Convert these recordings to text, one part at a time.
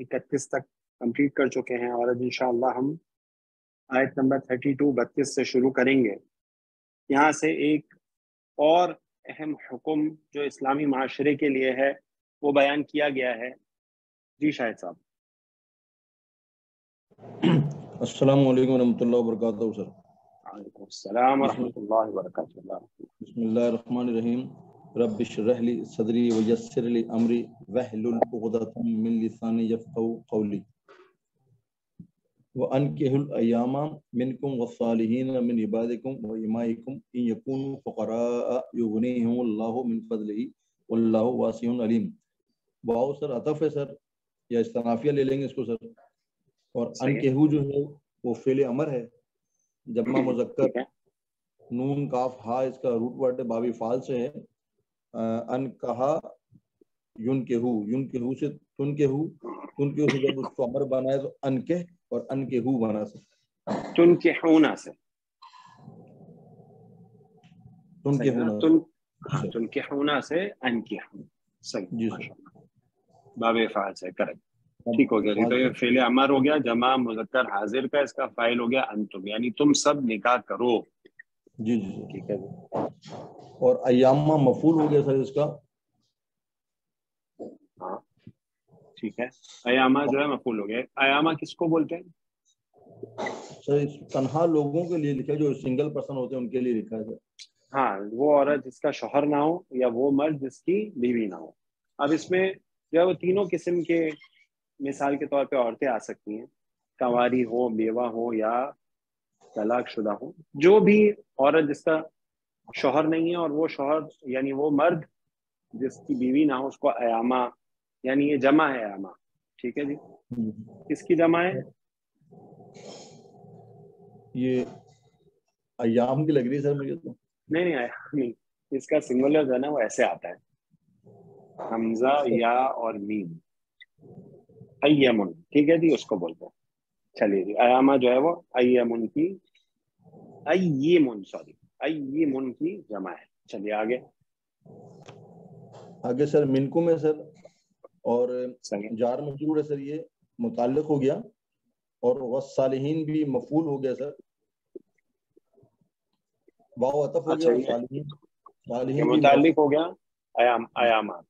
31 तक कंप्लीट कर चुके हैं और अब इंशाल्लाह हम आयत नंबर 32 बत्तीस से शुरू करेंगे यहाँ से एक और अहम हुक्म जो इस्लामी माशरे के लिए है वो बयान किया गया है जी शाहिद साहब असलकम वरहमल वर्क सर वालेकुम व बरकातहू बिस्मिल्लाहिर रहमानिर रहीम रब्बि इश्रह ली सदरी व यस्सिर ली अमरी वहलुल उक़दतम मिन लिसानी यफ़क़हू क़ौली। व अनकिहुल अय्यामा मिनकुम वस्सालिहीन मिन इबादिकुम व इमाइकुम इन यकूनु फुक़रा युगनिहिमुल्लाहु मिन फज़लिही वल्लाहु वासिउन अलीम। वाओ सर अतफ है सर। या इस्तनाफिया ले लेंगे इसको सर। और अनकेहू जो है वो फेल अमर है। जम्मा मुजक्कर नून काफ हा इसका रूट वर्ड है बाबी फाल से है। अन कहा युन केहू युन केहू से तुन केहू तुन केहू से जब उसको अमर बनाए तो अन के और अन केहू बना से तुन के होना से। तुन के होना तुन हाँ तुन के होना से अन के सही जी बाबे फाल से करेक्ट। ठीक हो गया। तो ये फेले अमर हो गया जमा मुजक्कर हाजिर का इसका फ़ाइल हो गया अंतुम यानी तुम सब निकाह करो। जी जी ठीक है और अयामा मफूल हो गया सर इसका। हाँ। ठीक है। अयामा जो है मफूल हो गया। अयामा किसको बोलते हैं? सर तनहा लोगों के लिए लिखा जो सिंगल पर्सन होते हैं उनके लिए लिखा है हाँ वो औरत जिसका शोहर ना हो या वो मर्द जिसकी बीवी ना हो। अब इसमें जो है वो तीनों किस्म के मिसाल के तौर पे औरतें आ सकती हैं। कंवारी हो बेवा हो या तलाक शुदा हो जो भी औरत जिसका शोहर नहीं है और वो शोहर यानी वो मर्द जिसकी बीवी ना हो उसको अयामा यानी ये जमा है अयामा। ठीक है जी? किसकी जमा है? ये अयाम की लग रही है सर मुझे तो। नहीं नहीं नहीं। इसका सिंगुलर जो है ना वो ऐसे आता है। हमजा या और मीम। अयमुन ठीक है जी उसको बोलते हैं। चलिए जी अयामा जो है वो अयमुन की अयमुन सॉरी अयमुन की जमा है। चलिए आगे। आगे सर मिनको में सर और जार मजरूर है सर ये मुताल्लिक हो गया और वसालिहीन भी मफूल हो गया सर। वाओ अतफ हो अच्छा, गया भी मुतालिक हो गया अयाम अयामा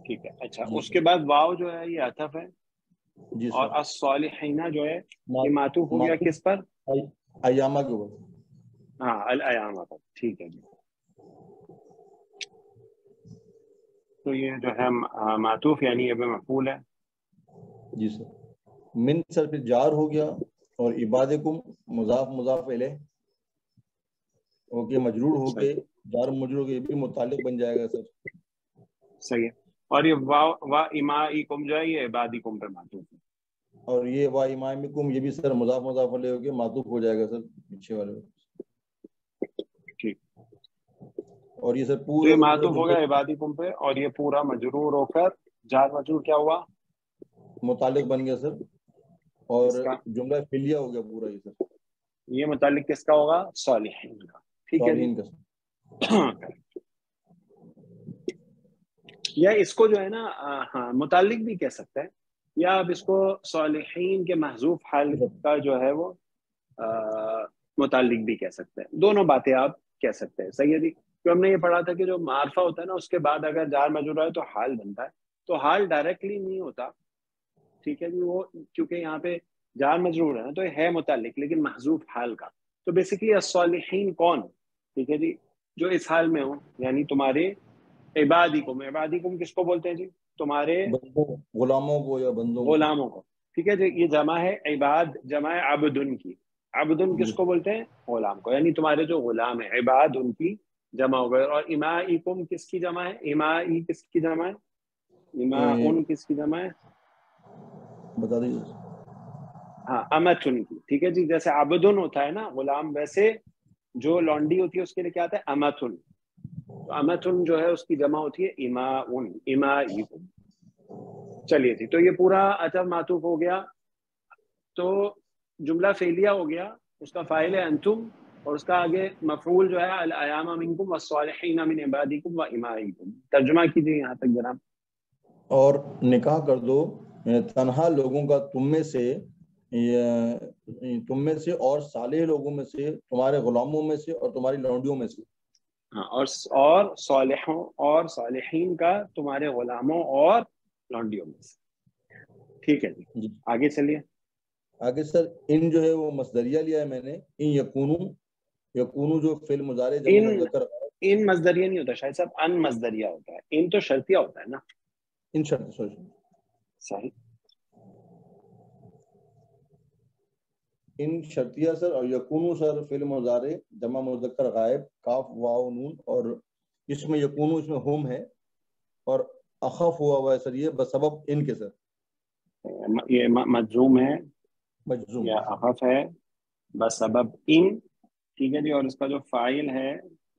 ठीक है अच्छा उसके बाद वाव जो है ये अतफ है और सर। असलिहीना जो है ये मातूफ हो गया किस पर? अयामा के ऊपर। हाँ अल अयामा पर। ठीक है जी। तो ये जो है मातूफ यानी अब मफूल है। जी सर। मिन सर फिर जार हो गया और इबादकुम मुजाफ मुजाफ इले ओके मजरूर हो के जार मजरूर हो के ये भी मुतालिक बन जाएगा सर। सही है। और ये वा वा इमा कुम जो है ये इबादी कुम पे मातूफ है। और ये वा इमामिकुम ये भी सर मुजाफ मुजाफ वाले हो के मातूफ हो जाएगा सर पीछे वाले ठीक। और ये सर तो पूरा मातूफ हो गया इबादी कुम पे और ये पूरा मजरूर होकर जार मजरूर क्या हुआ? मुतालिक बन गया सर और जुमला फिलिया हो गया पूरा ये सर। ये मुतालिक किसका होगा? सालिहीन का। ठीक है। या इसको जो है ना हाँ मुतालिक भी कह सकते हैं या आप इसको सालिहीन के महजूफ हाल का जो है वो आ, मुतालिक भी कह सकते हैं। दोनों बातें आप कह सकते हैं। सही है जी तो हमने ये पढ़ा था कि जो मारफा होता है ना उसके बाद अगर जार मजूर है तो हाल बनता है। तो हाल डायरेक्टली नहीं होता ठीक है जी वो क्योंकि यहाँ पे जार मजरूर है ना तो है मुतालिक लेकिन महजूफ हाल का। तो बेसिकली असलिहीन कौन? ठीक है जी जो इस हाल में हो यानी तुम्हारे इबादिकुम इबादिकुम किसको बोलते हैं जी? तुम्हारे गुलामों को या बंदों को? गुलामों को। ठीक है जी ये जमा है इबाद जमा है अबदुन की। अबदुन किसको बोलते हैं? गुलाम को। यानी तुम्हारे जो गुलाम है इबाद उनकी जमा हो गए। और इमाइकुम किसकी जमा है? इमाई किसकी जमा है? इमाउन किसकी जमा है? बता दीजिए। हाँ अमतुन उनकी ठीक है जी जैसे आबदुन होता है ना गुलाम वैसे जो लॉन्डी होती है उसके लिए क्या आता है? अमतुन अमतुन जो है, उसकी जमा होती है इमाउन इमाइकुम चलिए जी तो ये पूरा अतब मातूफ हो गया। तो जुमला फेलिया हो गया, उसका फ़ाइल है अंतुम, और उसका आगे मफूल जो है, अल अयामा मिनकुम वस्सालिहीन मिन इबादिकुम व इमाइकुम। तर्जुमा कीजिए यहाँ तक जनाब। और निकाह कर दो तनहा लोगों का तुम में से तुम में से और साले लोगों में से, तुम्हारे गुलामों में से और तुम्हारी लौंडियों में से। हाँ और और सालिहों और सालिहीन का तुम्हारे गुलामों और लौंडियों में से। ठीक है जी। आगे चलिए। आगे सर इन जो है वो मसदरिया लिया है मैंने इन यकूनू यकूनू जो फिल मुजारे इन- इन मजदरिया नहीं होता शायद साहब अन मजदरिया होता है। इन तो शर्तिया होता है ना? इन शर्त सॉरी। इन शर्तिया सर और यकूनू सर फिल मुजारे जमा मुज़क्कर गायब काफ वाव नून और इसमें यकूनू इसमें हुम है और अखफ हुआ हुआ है सर ये बसबब इनके सर। ये मजूम है। मजजूम। या अहफ है बस सबब इन ठीक है जी और इसका जो फ़ाइल है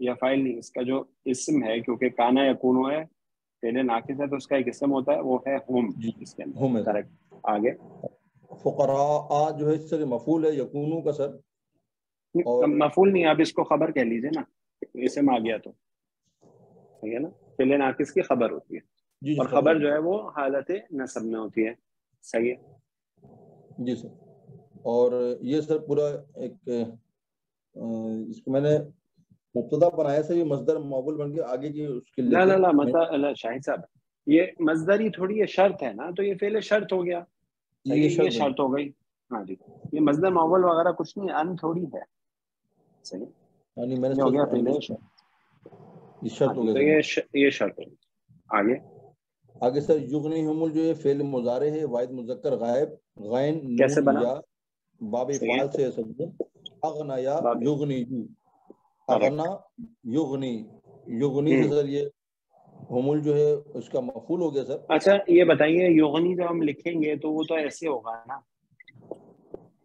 या फ़ाइल नहीं इसका जो इसम है क्योंकि काना यकूनो है पहले नाकिस है तो उसका एक इसम होता है वो है हुम जी, इसके अंदर। हुम है। करेक्ट आगे। फुकरा जो है सर मफूल है यकूनू का सर। और- मफूल नहीं आप इसको खबर कह लीजिए ना। इसम आ गया तो। ठीक है ना? पहले नाकिस की खबर होती है? जी और खबर। जो है वो हालत नसब में होती है। सही है? जी सर। और ये सर पूरा एक इसको मैंने मुब्तदा बनाया सर ये मजदर मौबुल बन के आगे की उसके लिए ला ला ला मतलब शाहिद साहब ये मजदरी थोड़ी ये शर्त है ना तो ये पहले शर्त हो गया। ये ये, शर्त हो गई। हाँ जी। ये मजदर मावल वगैरह कुछ नहीं अन थोड़ी है। सही यानी मैंने हो गया सोचा- पहले ये हाँ शर्त। हो तो ये ये शर्त हो आगे? आगे सर युगनी हमल जो है फेल मुजारे है वाहिद मुजक्कर गायब गैन कैसे बना? या बाब फाल से समझे अगना या युगनी यू अगना युगनी। युगनी से हम्म। सर ये हमल जो है उसका मफूल हो गया सर। अच्छा ये बताइए योगनी जब हम लिखेंगे तो वो तो ऐसे होगा ना?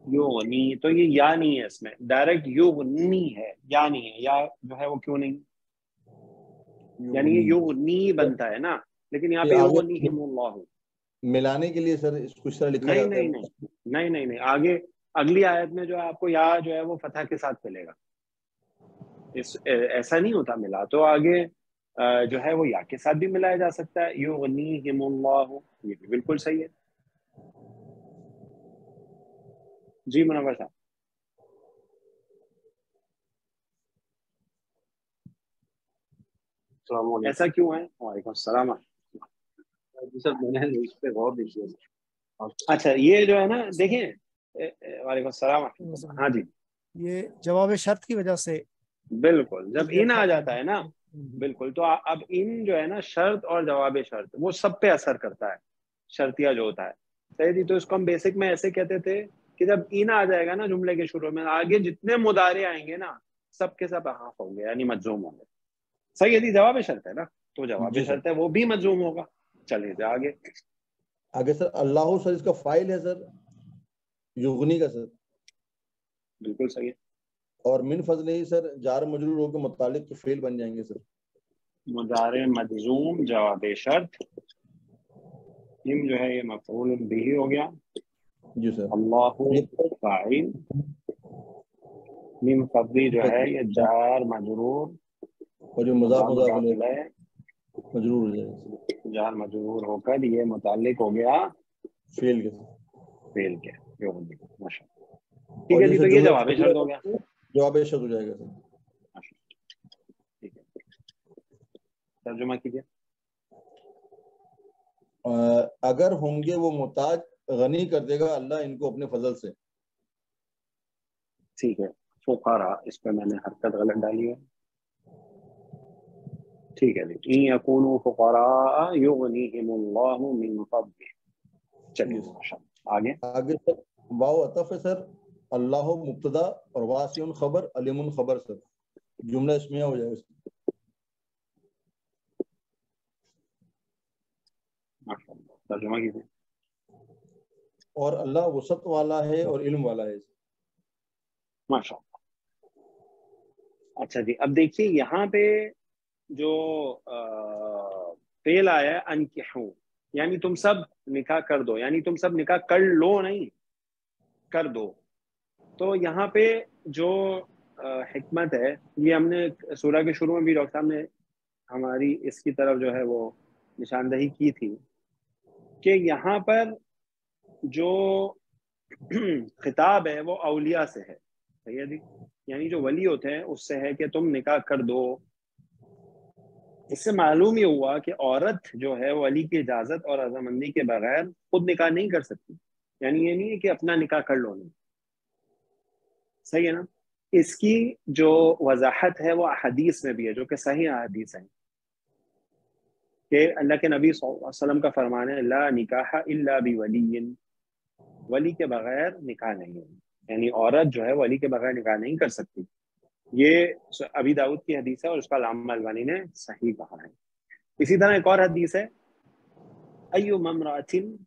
योगनी तो ये या नहीं है इसमें? डायरेक्ट योगनी है या नहीं है? या जो है वो क्यों नहीं? यानी ये योगनी। बनता है ना? लेकिन यहाँ पे योगनी मिलाने के लिए सर इसको इस तरह लिखा नहीं नहीं नहीं। नहीं नहीं नहीं। आगे अगली आयत में जो है आपको या जो है वो फतह के साथ मिलेगा। इस ऐसा नहीं होता मिला। तो आगे जो है वो या के साथ भी मिलाया जा सकता है। युगनीहिमुल्लाहु ये भी बिल्कुल सही है। जी मुनव्वर साहब। ऐसा क्यों है? वालेकुम सलाम सर मैंने इस पे गौर नहीं किया अच्छा ये जो है ना ए, वालेकुम सलाम हाँ जी। ये जवाब शर्त की वजह से बिल्कुल जब इन आ जाता है ना बिल्कुल तो आ- अब इन जो है ना शर्त और जवाब शर्त वो सब पे असर करता है शर्तिया जो होता है। सही थी तो इसको हम बेसिक में ऐसे कहते थे कि जब इन आ जाएगा ना जुमले के शुरू में आगे जितने मुदारे आएँगे ना सब के सब हाफ़ होंगे यानी मजूम होंगे। सही यदि जवाब शर्त है ना तो जवाब शर्त है वो भी मजूम होगा। चलिए आगे। आगे सर अल्लाह सर इसका फ़ाइल है सर युगनी का सर। बिल्कुल सही है। और मिन फजल ही सर जार मजरूर के मुतालिक तो फेल बन जाएँगे सर। मुदारे मजूम जवाब शर्त। हिम जो है ये मफूल बिही हो गया। जी सर। अल्लाह मिम फबली जो है ये जार मजरूर। और जो मज़ाक मज़ाक है, मजरूर जार मजरूर होकर ये मुतालिक हो गया। फेल के फेल के ठीक है जी तो ये जवाब शर्त हो गया। जवाब हो जाएगा सर। ठीक कीजिए। अगर होंगे वो मोहताज गनी कर देगा अल्लाह इनको अपने फजल से। ठीक है फोकारा इस पर मैंने हरकत गलत डाली है। ठीक है देखिए यकून फुकारा युगनीहिमुल्लाहु मिन फदलिह। चलिए हम्म। आगे? आगे सर वाह अतफ है सर। अल्लाह मुब्तदा और वासिउन खबर अलीमुन खबर सर जुमला इसमें हो जाएगा और अल्लाह वसत वाला है और इल्म वाला है। माशाल्लाह। अच्छा जी अब देखिए यहाँ पे जो फेल आया अनकिहू। यानी तुम सब निकाह कर दो यानी तुम सब निकाह कर लो नहीं कर दो। तो यहाँ पे जो हमत है, ये हमने सूरह के शुरू में भी डॉक्टर साहब ने हमारी इसकी तरफ़ जो है वो निशानदही की थी कि यहाँ पर जो खिताब है वो अलिया से है। जी? यानी जो वली होते हैं, उससे है कि तुम निकाह कर दो। इससे मालूम ये हुआ कि औरत जो है वली की इजाज़त और रजामंदी के बगैर खुद निकाह नहीं कर सकती। यानी ये नहीं है कि अपना निकाह कर लो नहीं सही है ना? इसकी जो वजाहत है वो हदीस में भी है, जो कि सही हदीस है। कि अल्लाह के नबी वसल्लम का फरमान है, ला निकाह इल्ला बि वलीन वली के बगैर निकाह नहीं है। यानी औरत जो है वली के बगैर निकाह नहीं कर सकती। ये अभी दाऊद की हदीस है और उसका लामा अलवानी ने सही कहा है। इसी तरह एक और हदीस है, अय्यु ममरातिन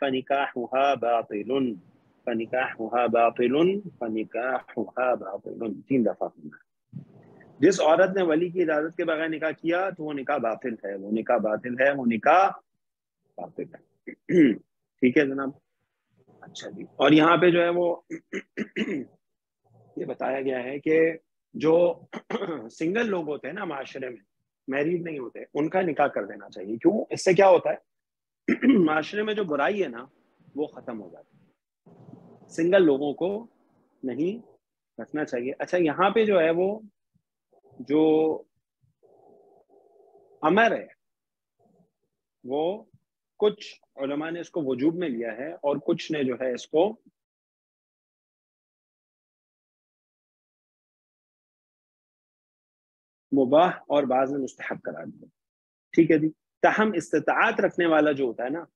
फनिकाहुहा बातिलुन। फनिकाहुहा बातिलुन फनिकाहुहा बातिलुन तीन जिस औरत ने वली की इजाज़त के बगैर निकाह किया तो वो निकाह बातिल है वो निकाह बातिल है वो निकाह बातिल है ठीक है जनाब अच्छा जी और यहाँ पे जो है वो ये बताया गया है कि जो सिंगल लोग होते हैं ना माशरे में मैरिड नहीं होते उनका निकाह कर देना चाहिए क्यों इससे क्या होता है माशरे में जो बुराई है ना वो खत्म हो जाती है सिंगल लोगों को नहीं रखना चाहिए। अच्छा यहाँ पे जो है वो, जो अमर है, वो कुछ उलमा ने इसको वजूब में लिया है, और कुछ ने जो है इसको मुबाह और बाज ने मुस्तहब करार दिया। ठीक है जी? तहम इस्तात रखने वाला जो होता है ना,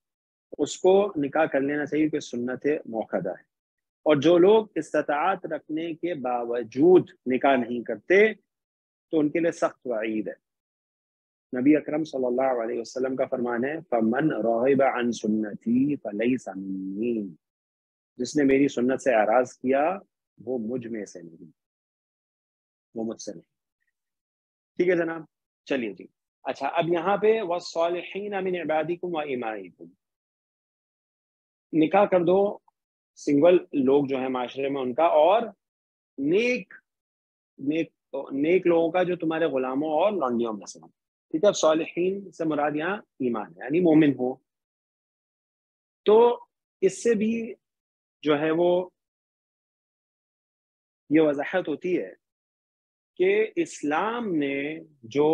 उसको निकाह कर लेना चाहिए कि सुन्नत मौकदा है। और जो लोग इस्तात रखने के बावजूद निकाह नहीं करते तो उनके लिए सख्त वईद है। नबी अकरम सल्लल्लाहु अलैहि वसल्लम का फरमान है, फमन रोहिब अन सुन्नती फलैस मिन्नी। जिसने मेरी सुन्नत से आराज किया, वो मुझमें से नहीं। वो मुझसे नहीं। ठीक है जनाब, चलिए जी। अच्छा अब यहाँ पे वसालिहीन मिन इबादिकुम व इमाइकुम। निकाह कर दो सिंगल लोग जो है माशरे में उनका और नेक नेक नेक लोगों का जो तुम्हारे गुलामों और लॉन्डियों में से ठीक है सालिहीन से मुराद यहाँ ईमान है, यानी मोमिन हो। तो इससे भी जो है वो ये वजाहत होती है कि इस्लाम ने जो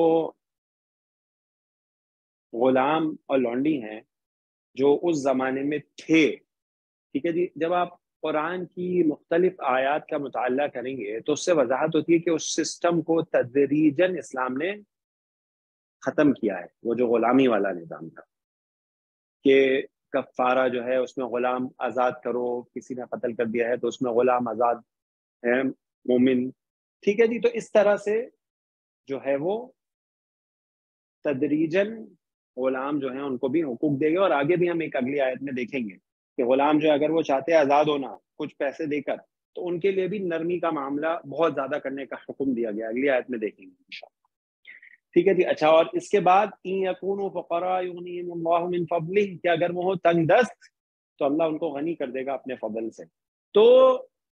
गुलाम और लॉन्डी हैं, जो उस जमाने में थे ठीक है जी? जब आप कुरान की मुख्तलिफ़ आयात का मुताल करेंगे तो उससे वजाहत होती है कि उस सिस्टम को तदरीजन इस्लाम ने ख़त्म किया है, वो जो ग़ुलामी वाला निज़ाम था। कि कफ़ारा जो है, उसमें ग़ुलाम आज़ाद करो, किसी ने कत्ल कर दिया है तो उसमें ग़ुलाम आज़ाद है, मोमिन। ठीक है जी? तो इस तरह से जो है वो तदरीजन गुलाम जो है, उनको भी हुकूक देंगे और आगे भी हम एक अगली आयत में देखेंगे। कि गुलाम जो अगर वो चाहते हैं आज़ाद होना, कुछ पैसे देकर तो उनके लिए भी नरमी का मामला बहुत ज़्यादा करने का हुक्म दिया गया अगली आयत में देखेंगे ठीक है जी अच्छा और इसके बाद कि अगर वो हो तंग दस्त तो अल्लाह उनको गनी कर देगा अपने फबल से। तो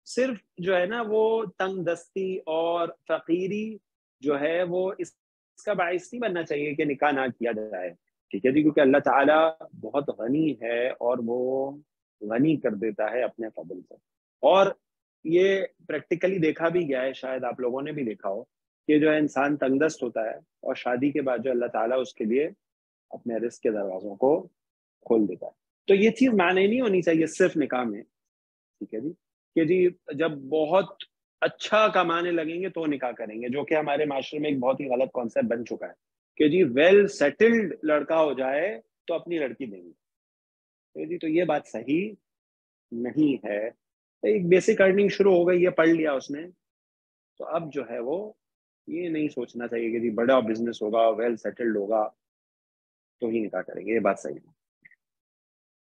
सिर्फ़ जो है ना, वो तंग दस्ती और फकीरी जो है, वो इस इसका बायस नहीं बनना चाहिए कि निकाह ना किया जाए। ठीक है जी, क्योंकि अल्लाह ताला बहुत गनी है और वो गनी कर देता है अपने फबल से और ये प्रैक्टिकली देखा भी गया है, शायद आप लोगों ने भी देखा हो, कि जो है इंसान तंगदस्त होता है और शादी के बाद जो अल्लाह ताला उसके लिए अपने रिस्क के दरवाजों को खोल देता है। तो ये चीज़ माने नहीं होनी चाहिए सिर्फ़ निकाह में, ठीक है जी? कि जी, जब बहुत अच्छा कमाने लगेंगे तो निकाह करेंगे, जो कि हमारे माशरे में एक बहुत ही गलत कॉन्सेप्ट बन चुका है। कि जी वेल सेटल्ड लड़का हो जाए तो अपनी लड़की देंगे। जी तो ये बात सही नहीं है तो एक बेसिक अर्निंग शुरू हो गई है पढ़ लिया उसने। तो अब जो है वो ये नहीं सोचना चाहिए कि बड़ा बिज़नेस होगा वेल सेटल्ड होगा तो ही निकाह करेंगे, ये बात सही है।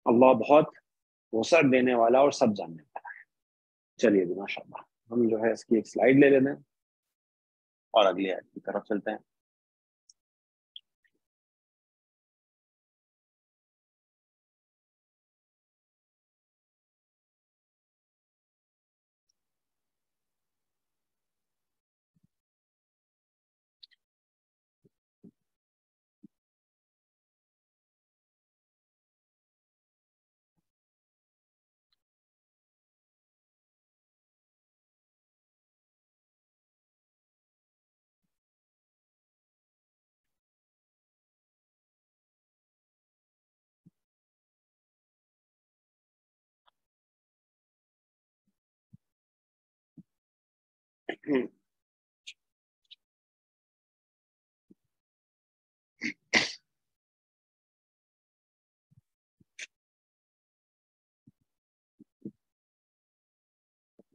अल्लाह बहुत वसर देने वाला और सब जानने वाला है। चलिए जी माशा हम जो है इसकी एक स्लाइड ले लेते हैं और अगले आयत की तरफ़ चलते हैं।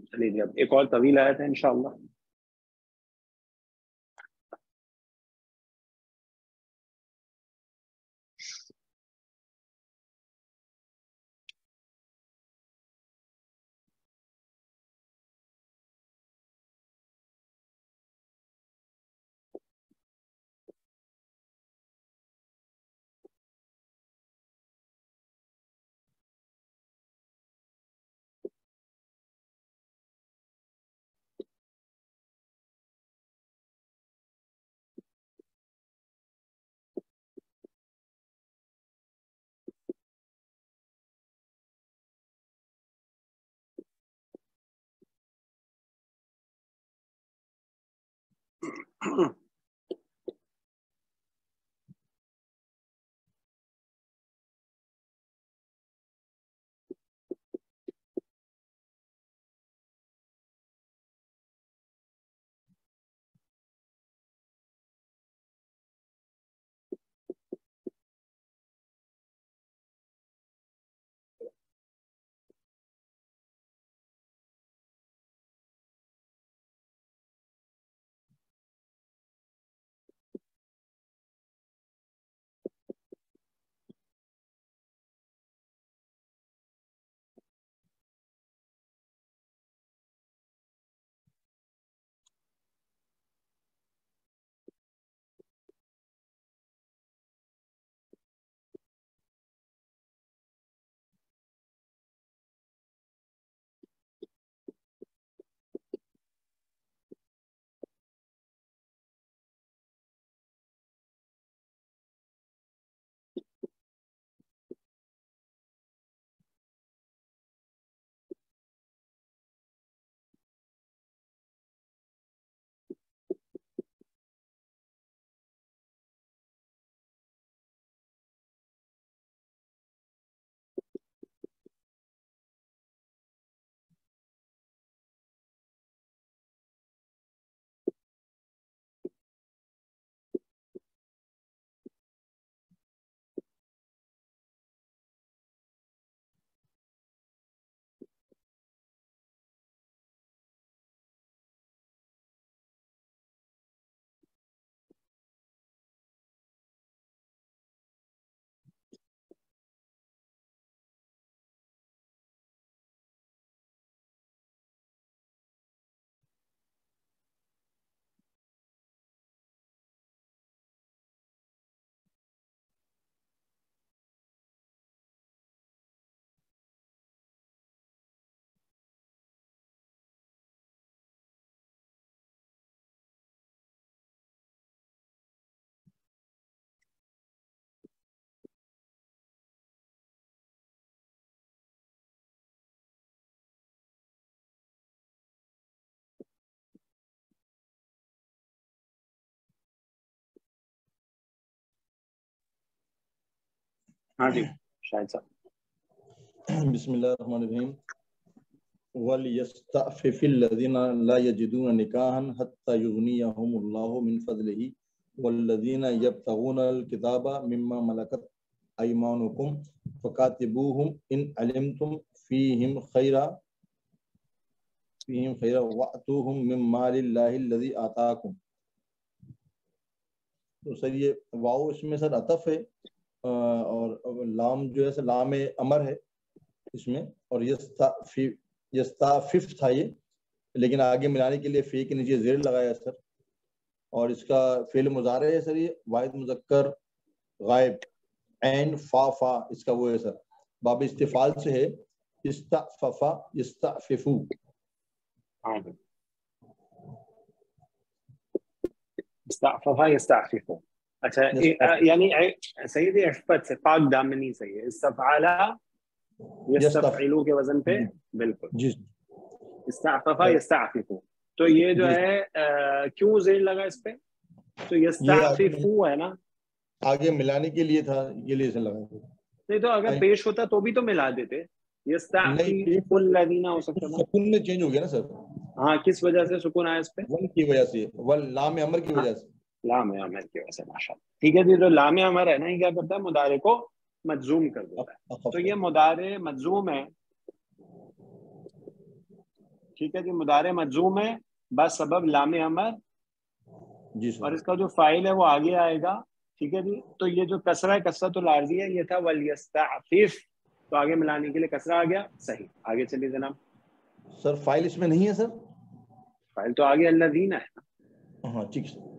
चलिए अब एक और तवील आया था इंशाल्लाह। हाँ जी शायद साहब बिस्मिल्लाहिर्रहमानिर्रहीम वल यस्तफ़िफ़िल्लज़ीना ला यजिदून निकाहन हत्ता युगनियहुमुल्लाहु मिन फ़ज़लिही वल्लज़ीना यब्तगूनल किताबा मिम्मा मलकत अयमानुकुम फ़कातिबूहुम इन अलिमतुम फ़ीहिम खैरा फ़ीहिम खैरा वअतूहुम मिन मालिल्लाहि allज़ी आताकुम तो सर ये वाओ इसमें सर अतफ है अ, और लाम जो है लाम अमर है इसमें, और यस्ताफि यस्ताफिफ था ये, लेकिन आगे मिलाने के लिए फ़ी के नीचे जेर लगाया है, सर। और इसका फेल मुजारे है, सर, ये वाहिद मुजक्कर गायब एंड फा फा इसका वो है, सर। बाब इस्तिफाल से है इस्ताफा इस्ताफिफू हाँ जी इस्ताफा यस्ताफिफु अच्छा ए- ए- सही है इफ्फत से पाक दामनी सही है। के वज़न पे? बिल्कुल। जी। तो ये जो है क्यों जेर लगा इस पे? तो यस्ताफिफु है ना? आगे मिलाने के लिए था ये लिए से लगाया नहीं तो अगर पेश होता तो भी तो मिला देते। हो सकता था। सुकून में चेंज हो गया ना सर? हाँ किस वजह से सुकून आया इस पे? वन की वजह से वल लाम अमर की वजह से। लाम अमर की वजह से माशा ठीक है जी तो लाम अमर है ना ये क्या करता है? मुदारे को मजजूम कर देता है। तो ये मुदारे मजजूम है। ठीक है जी मुदारे मजजूम है बस सबब लाम अमर जी और इसका जो फ़ाइल है वो आगे आएगा। ठीक है जी तो ये जो कसरा है कसरा तो लारजी है ये था वलियस्ताफिफ तो आगे मिलाने के लिए कसरा आ गया सही। आगे चलिए जनाब। सर फ़ाइल इसमें नहीं है सर? फ़ाइल तो आगे अल्लादीना है। हाँ ठीक सर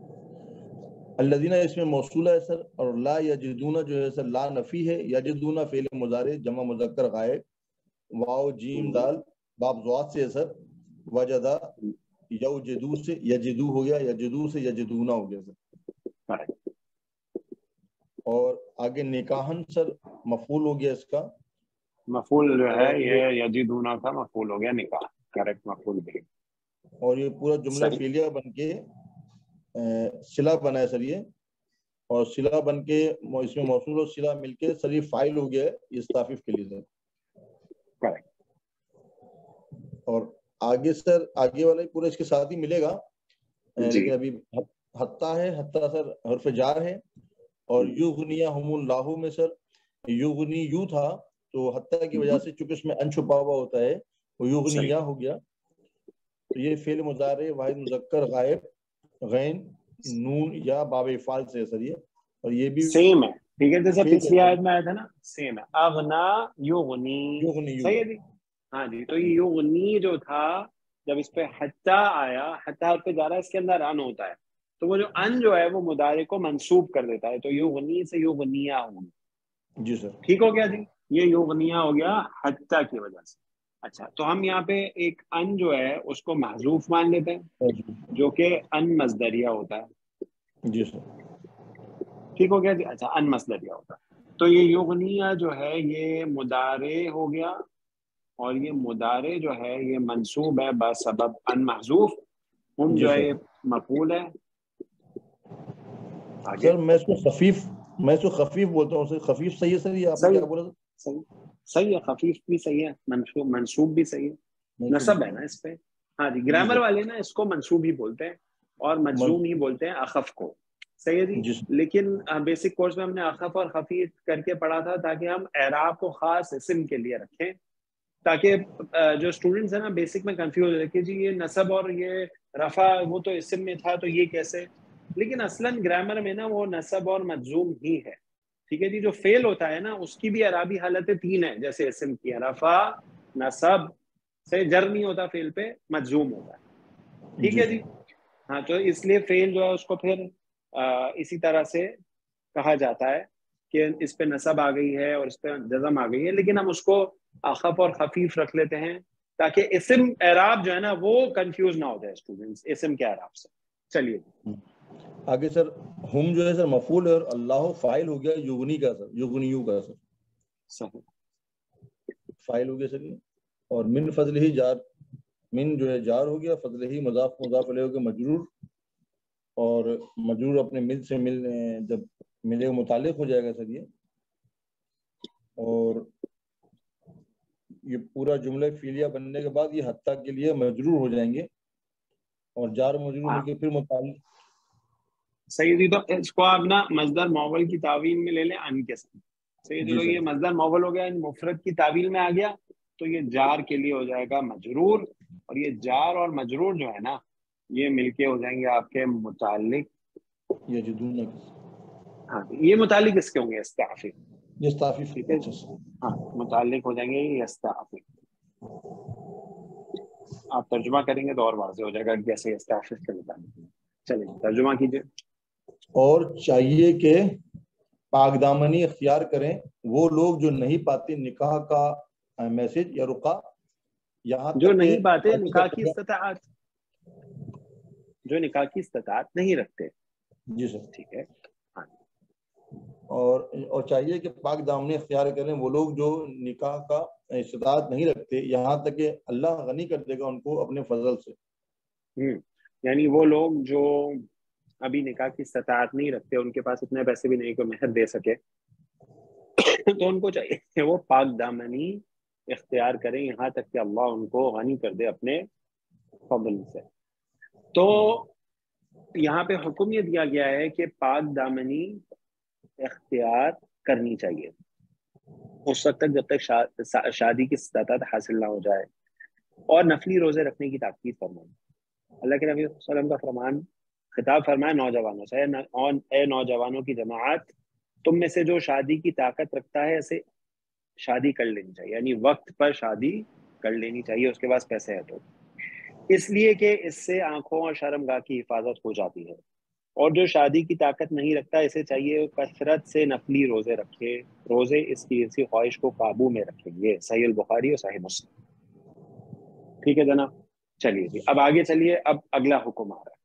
अल्लदीना इसमें मौसूला है सर और ला यजिदूना जो है सर ला नफी है। यजिदूना फेल मुजारे जमा मुजक्कर गायब। वाओ जीम दाल बाब ज़वात से है सर। वजदा यजिदू से यजिदू हो गया यजिदू से यजिदूना हो गया सर। और आगे निकाहन सर मफूल हो गया इसका। मफूल जो है ये यजीदूना था मफूल हो गया निकाह। करेक्ट मफूल भी। और ये पूरा जुमला। फेलिया बन के सिला बना है सर ये। और सिला बन के इसमें मौसूल और सिला मिलके सर ये फ़ाइल हो गया है इस्ताफिफ के लिए सर। और आगे सर आगे वाला ही पूरा इसके साथ ही मिलेगा। लेकिन अभी हत्ता है हत्ता सर हर्फ जार है। और युगनिया हुमुल्लाहु में सर युगनी यू था तो हत्ता की वजह से चूँकि उसमें अन छुपा हुआ होता है वो युगनिया हो गया। तो ये फेल मुजारे वाहिद मुजक्कर गायब। गैन नून या बाब इफाल से सर ये और ये भी सेम है। ठीक है जैसे पिछली आयत में आया था ना सेम है। अगना युगनी। युगनी सही है जी? हाँ जी तो ये युगनी जो था जब इस पे हत्ता आया हत्ता पे जा रहा है इसके अंदर अन होता है। तो वो जो अन जो है वो मुदारे को मंसूब कर देता है। तो युगनी से युगनिया होगी जी सर। ठीक हो गया जी? ये युगनिया हो गया हत्ता की वजह से। अच्छा तो हम यहाँ पे एक अन जो है उसको महजूफ मान लेते हैं जो। कि अन मजदरिया होता है। जी सर। ठीक हो गया जी? अच्छा अन मसदरिया होता है। तो ये युगनिया जो है ये मुदारे हो गया और ये मुदारे जो है ये मंसूब है बस सबब अन महजूफ हम जो है ये मकबूल है। सर मैं इसको खफीफ मैं इसको खफीफ बोलता हूँ खफीफ सही है सर? ये आपने। क्या बोला सही। सही है खफीफ भी सही है मंसूब मंसूब भी सही है। नसब है ना इस पे। हाँ जी ग्रामर वाले ना इसको मंसूब ही बोलते हैं और मजलूम ही बोलते हैं अखफ को। सही है जी? लेकिन बेसिक कोर्स में हमने अखफ और खफीफ करके पढ़ा था ताकि हम एराब को खास इसम के लिए रखें ताकि जो स्टूडेंट्स है ना बेसिक में कंफ्यूज हो जाए कि जी ये नसब और ये रफा वो तो इसम में था तो ये कैसे? लेकिन असलन ग्रामर में ना वो नसब और मजलूम ही है। ठीक है जी जो फेल होता है ना उसकी भी अराबी हालतें तीन है। जैसे इसम की है रफा नसब से जर नहीं होता फेल पे मजलूम होता है। ठीक है जी। हाँ तो इसलिए फेल जो है उसको फिर आ, इसी तरह से कहा जाता है कि इस पे नसब आ गई है और इस पे जजम आ गई है लेकिन हम उसको अखफ और खफीफ रख लेते हैं ताकि इसम एराब जो है ना वो कंफ्यूज ना हो जाए स्टूडेंट्स इसम के एराब से। चलिए। आगे सर हम जो है सर मफूल है और अल्लाह फ़ाइल हो गया युगनी का सर युगनियू का सर। फ़ाइल हो गया सर ये। और मिन फजल ही जार मिन जो है जार हो गया फजल ही मजाफ मुजाफ हो गया मजरूर। और मजरूर अपने मिल से मिल जब मिले मुतालिक हो जाएगा सर ये। और ये पूरा जुमला फीलिया बनने के बाद ये हत्ता के लिए मजरूर हो जाएँगे। और जार मजरूर हाँ। होके फिर मुताल सही तो इसको आप ना मजदर मॉवल की तावील में ले लें अन के साथ। सही जी तो ये मजदर मॉवल हो गया मुफरत की तावील में आ गया तो ये जार के लिए हो जाएगा मजरूर। और ये जार और मजरूर जो है ना ये मिलके हो जाएँगे आपके मुतालिक हाँ ये मुतालिक किसके होंगे? इस्ताफी ठीक है। अच्छा हाँ मुतालिक हो जाएँगे ये इस्ताफी आप तर्जुमा करेंगे तो और वाजे हो जाएगा कैसे इस्ताफी के मुतालिक चलिए तर्जुमा कीजिए। और चाहिए कि पाकदामनी इख्तियार करें। वो लोग जो नहीं पाते निकाह का मैसेज या रुका यहाँ जो नहीं पाते निकाह की इस्तात जो निकाह की इस्तात नहीं रखते। जी सर। ठीक है। और और चाहिए कि पाक दामने इख्तियार करें। वो लोग जो निकाह का इस्तात नहीं रखते यहाँ तक कि अल्लाह गनी कर देगा उनको अपने फजल से। हम्म। यानी वो लोग जो अभी निकाह की इस्तात नहीं रखते उनके पास इतने पैसे भी नहीं कि मेहर दे सके। तो उनको चाहिए वो पाक दामनी इख्तियार करें यहाँ तक कि अल्लाह उनको गनी कर दे अपने फजल से। तो यहाँ पे हुक्म ये दिया गया है कि पाक दामनी इख्तियार करनी चाहिए। उस वक्त तक जब तक शा, शादी की इस्तात हासिल ना हो जाए और नफली रोज़े रखने की ताकीद फरमाई अल्लाह के नबी वसल्लम का फरमान खिताब फरमाया नौजवानों से "ए नौजवानों की जमात, तुम में से जो शादी की ताकत रखता है, ऐसे शादी कर लेनी चाहिए। यानी वक्त पर शादी कर लेनी चाहिए, उसके पास पैसे है तो। इसलिए कि इससे आँखों और शर्मगाह की हिफाजत हो जाती है। और जो शादी की ताकत नहीं रखता, इसे चाहिए कसरत से नफली रोज़े रखे, रोज़े इसकी इसी ख्वाहिश को काबू में रखेंगे। सही बुखारी और सही मुस्लिम। ठीक है जनाब? चलिए जी, अब आगे चलिए, अब अगला हुक्म आ रहा है।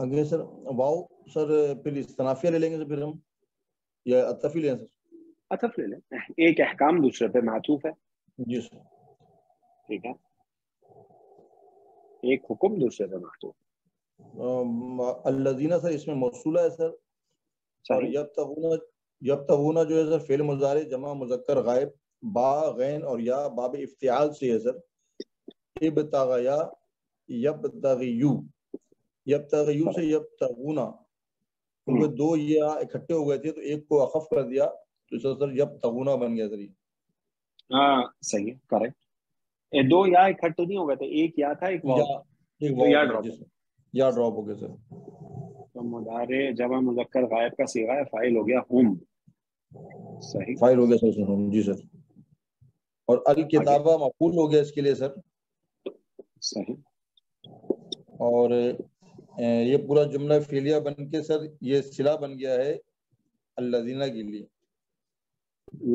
आगे सर वाओ सर फिर इस्तनाफिया ले लेंगे फिर हम? या अतफी लें सर अतफ ले लें। एक अहकाम दूसरे पे मातूफ है। जी सर ठीक है? एक हुक्म दूसरे पे मातूफ। अल्लाजीना सर इसमें मौसूला है सर और सही। यब तगुना यब तगुना जो है सर फेल मुजारे जमा मुजक्कर गायब बा गैन और या बाब इफ्तियाल से है सर इब तगया यब यब तगयू से यब तगुना क्योंकि दो या इकट्ठे हो गए थे तो एक को अखफ कर दिया तो सर सर यब तगुना बन गया सर हाँ सही है करेक्ट ये दो या इकट्ठे नहीं हो गए थे एक या था एक वाव या एक तो या सर या ड्रॉप हो गया सर तो मुदारे जमा मुजक्कर गायब का सीगा है फ़ाइल हो गया हुम। सही। फ़ाइल हो गया सर उसमें जी सर और अल किताबा मकूल हो गया इसके लिए सर सही। और ये पूरा जुमला फेलिया बन के सर ये सिला बन गया है अल्लाजीना के लिए।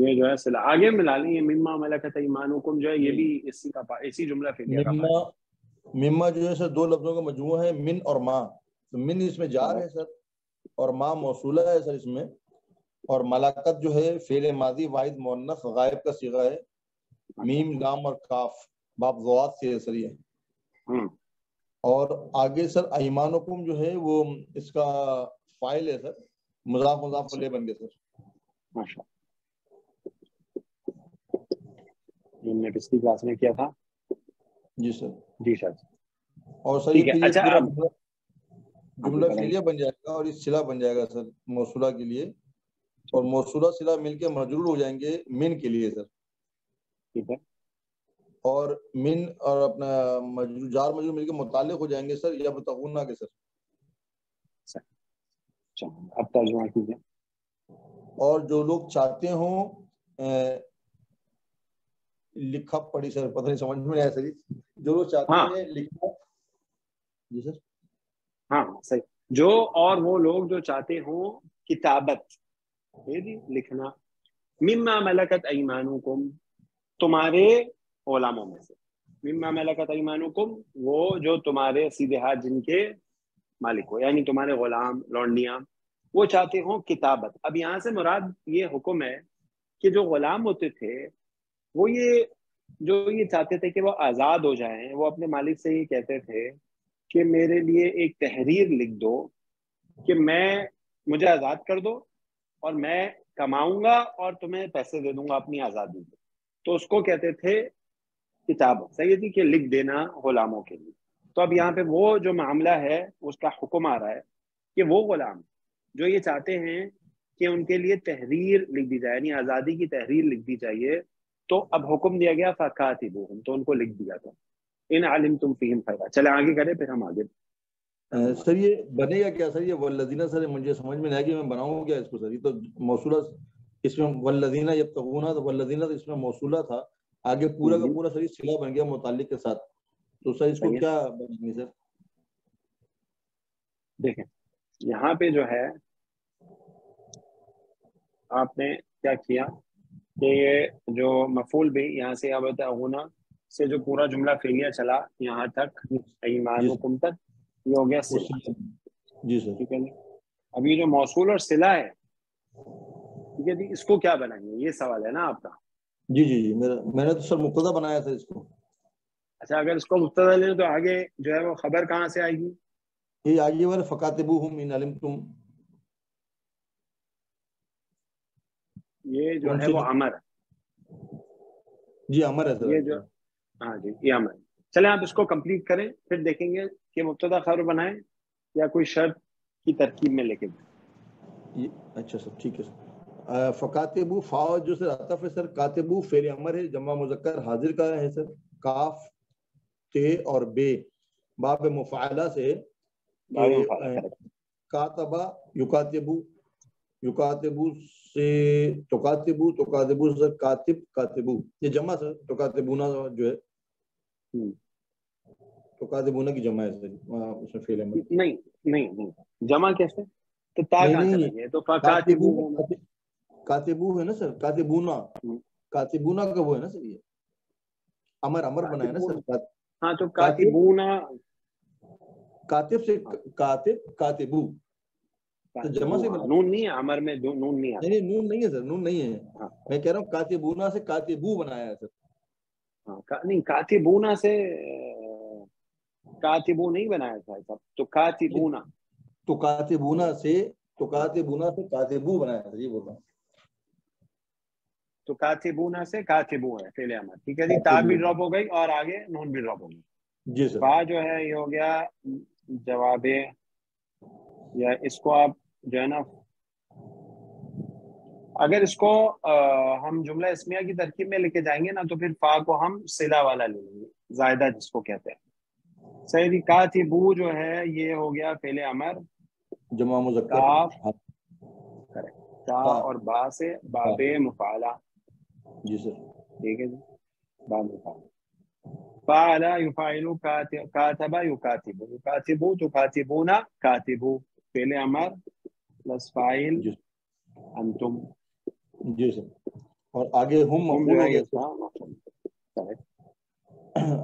ये जो है सिला। आगे मिला लें ये मिम्मा मलकत ईमानुकुम जो है ये भी इसी का इसी जुमला फिलिया का मिम्मा मिम्मा जो है सर दो लफ्जों का मजमू है मिन और माँ। तो मिन इसमें जार है सर और माँ मौसूला है सर इसमें। और मलाकत जो है फेल माजी वाहिद मोन्नस गायब का सीगा है। मीम लाम और काफ। बाप ज़वात से है सर ये। हम्म। और आगे सर ईमानुकुम जो है वो इसका फ़ाइल है सर। मज़ाक मज़ाक ले बन गया सर। माशा। हमने पिछली क्लास में किया था। जी सर। जी सर। और सर ये ये अच्छा, जुमला। फिलिया बन जाएगा और इस सिला बन जाएगा सर मौसूला के लिए। और मौसूला सिला मिलके मजरूर हो जाएँगे मिन के लिए सर। ठीक है। और मिन और अपना मजरूर जार मजरूर मिलके मुतालिक हो जाएँगे सर या बताऊना के सर। अब तर्जुमा कीजिए। और जो लोग चाहते हों लिखा पढ़ी सर पता नहीं समझ में आया सर जो लोग चाहते हाँ। हैं लिखना जी सर। हाँ सही। जो और वो लोग जो चाहते हो किताबत ये लिखना। मिम्मा मलकत ईमानुकुम तुम्हारे गुलामों में से। मिम्मा मलकत वो जो तुम्हारे सीधे हाथ जिनके मालिक हो, यानी तुम्हारे गुलाम, लौंडियाँ, वो चाहते हो किताबत। अब यहाँ से मुराद ये हुक्म है कि जो गुलाम होते थे, वो ये, जो ये चाहते थे कि वो आज़ाद हो जाएँ, वो अपने मालिक से ये कहते थे कि मेरे लिए एक तहरीर लिख दो कि मैं, मुझे आज़ाद कर दो और मैं कमाऊँगा और तुम्हें पैसे दे दूँगा अपनी आज़ादी तो उसको कहते थे किताब थी कि लिख देना गुलामों के लिए। तो अब यहाँ पे वो जो मामला है, उसका हुक्म आ रहा है कि वो गुलाम जो ये चाहते हैं कि उनके लिए तहरीर लिख दी जाए, यानी आज़ादी की तहरीर लिख दी चाहिए तो अब हुक्म दिया गया फ़ाकात तो उनको लिख दिया था इन आलिम तुम फीम फ़ायदा चले आगे करें, फिर हम आगे। सर, ये बनेगा क्या, सर? ये वल्लदीना सर मुझे समझ में नहीं कि मैं बनाऊँ क्या इसको, सर? ये तो मौसूला, इसमें वल्लदीना जब तक तो वल्लदीना तो इसमें मौसूला था। आगे पूरा का पूरा सर सिला बन गया मुतालिक के साथ। तो सर इसको क्या बनाएँगे सर? देखें यहाँ पे जो है आपने क्या किया कि ये जो मफूल भी यहाँ से अब गुना से जो पूरा जुमला फेलिया चला यहाँ तक ईमान हुकुम तक ये हो गया सिला। जी सर। ठीक है अब ये जो मौसूल और सिला है ठीक है जी इसको क्या बनाएँगे? ये सवाल है ना आपका। जी जी जी मेरा मैंने तो सर मुक्तदा बनाया था इसको। अच्छा अगर इसको मुक्तदा ले तो आगे जो है वो खबर कहाँ से आएगी? ये आगे वाले फकातबू हम इन अलिम तुम। ये जो है वो अमर। जी अमर है सर। ये जो हाँ जी ये अमर। चले आप इसको कंप्लीट करें फिर देखेंगे कि मुबतदा खबर बनाए या कोई शर्त की तरकीब में लेके अच्छा सर ठीक है सर। फ़कातबू फ़ा जो सर अतफ है सर कातबू फेर अमर है जमा मुजक्कर हाजिर का है सर? काफ ते और बे। बाब मुफ़ाला से कातबा युकातबू युकातबू से तुकातबू तुकातबू सर कातिब कातिबू। ये जमा सर तुकातबूना जो है। हम्म। तुकातबूना की जमा है सर उसमें फेल है नहीं नहीं नहीं। जमा कैसे? तो ता नहीं, नहीं, तो कातिबू कातिबू है ना सर? कातिबूना। कातिबूना का वो है ना सर ये? अमर अमर बनाया ना सर? हाँ तो कातिबूना कातिब से कातिब कातिबू। तो जमा से नून नहीं है अमर में नून नहीं है नहीं नून नहीं है सर नून नहीं है। हाँ। मैं कह रहा हूँ कातिबूना से कातिबू बनाया है सर। हाँ का, नहीं कातिबूना से कातिबू नहीं बनाया था सब तो कातिबूना। तो कातिबूना से तो कातिबूना से कातिबू बनाया था ये बोल रहा हूँ। तो कातिबूना से कातिबू है फेले अमर ठीक है जी ता भी ड्रॉप हो गई और आगे नून भी ड्रॉप हो गई। जी सर। बा जो है ये हो गया जवाब या इसको आप जो है ना अगर इसको आ, हम जुमला इसमिया की तरकीब में लेके जाएँगे ना तो फिर फा को हम सिला वाला ले लेंगे जायदा जिसको कहते हैं। सही कातिबू जो है ये हो गया फेले अमर जमा मुजक्कर। करेक्ट। का और बा से बाबे मुफाला। जी सर। ठीक है जी। बा मुफाला फाला युफाइलु कातबा युकातिबु। युकातिबु तुकातिबुना कातिबु पहले अमर प्लस फ़ाइल। अंतुम। जी सर। और आगे हम हो गया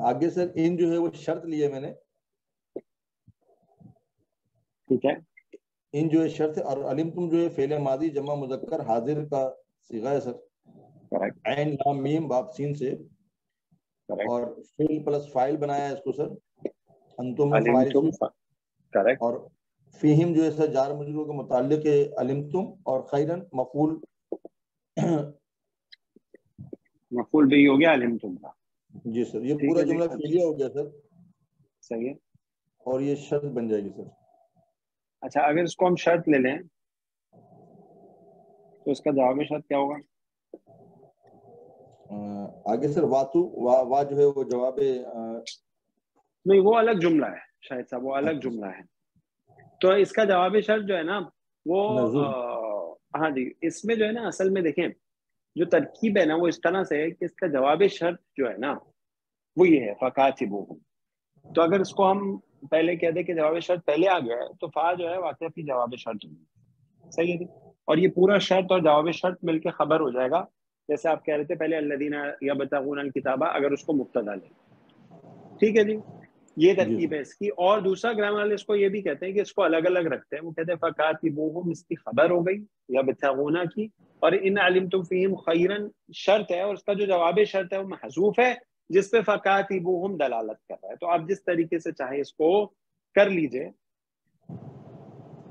आगे सर इन जो है वो शर्त लिए मैंने। ठीक है। इन जो है शर्त और अलिम तुम जो है फेले मादी जमा मुजक्कर हाजिर का सिगा है सर। करेक्ट एन लाम मीम बाप सीन से Correct. और फिल प्लस फ़ाइल बनाया है इसको सर अंतुम करेक्ट और फीहिम जो है सर जार मजरूर के मुतालिक अलिम तुम और खैरन मफूल मफूल भी हो गया अलिम तुम का। जी सर ये पूरा जुमला फेलिया हो गया सर सही है। और ये शर्त बन जाएगी सर अच्छा अगर इसको हम शर्त ले लें तो इसका जवाब शर्त क्या होगा? आगे सर वातु वा, वा जो है वो जवाब नहीं वो अलग जुमला है शायद साहब वो अलग अच्छा। जुमला है। तो इसका जवाब शर्त जो है ना वो आ, हाँ जी इसमें जो है ना असल में देखें जो तरकीब है ना वो इस तरह से है कि इसका जवाब शर्त जो है ना वो ये है फ़कात तो अगर इसको हम पहले कह दें कि जवाब शर्त पहले आ गया है तो फा जो है वाकई जवाब शर्त होगी। सही है और ये पूरा शर्त और जवाब शर्त मिलकर खबर हो जाएगा जैसे आप कह रहे थे पहले अल्लादीना या बतागून किताबा अगर उसको मुक्तदा ले। ठीक है जी? ये तरकीब है इसकी। और दूसरा ग्रामर वाले इसको ये भी कहते हैं कि इसको अलग अलग रखते हैं। वो कहते हैं फ़कात बोहम इसकी खबर हो गई या बतागूना की और इन अलिम तुम फ़ीम खैरन शर्त है और उसका जो जवाब शर्त है वो महजूफ है जिस पे फ़कात बोहम दलालत कर रहा है। तो आप जिस तरीके से चाहे इसको कर लीजिए।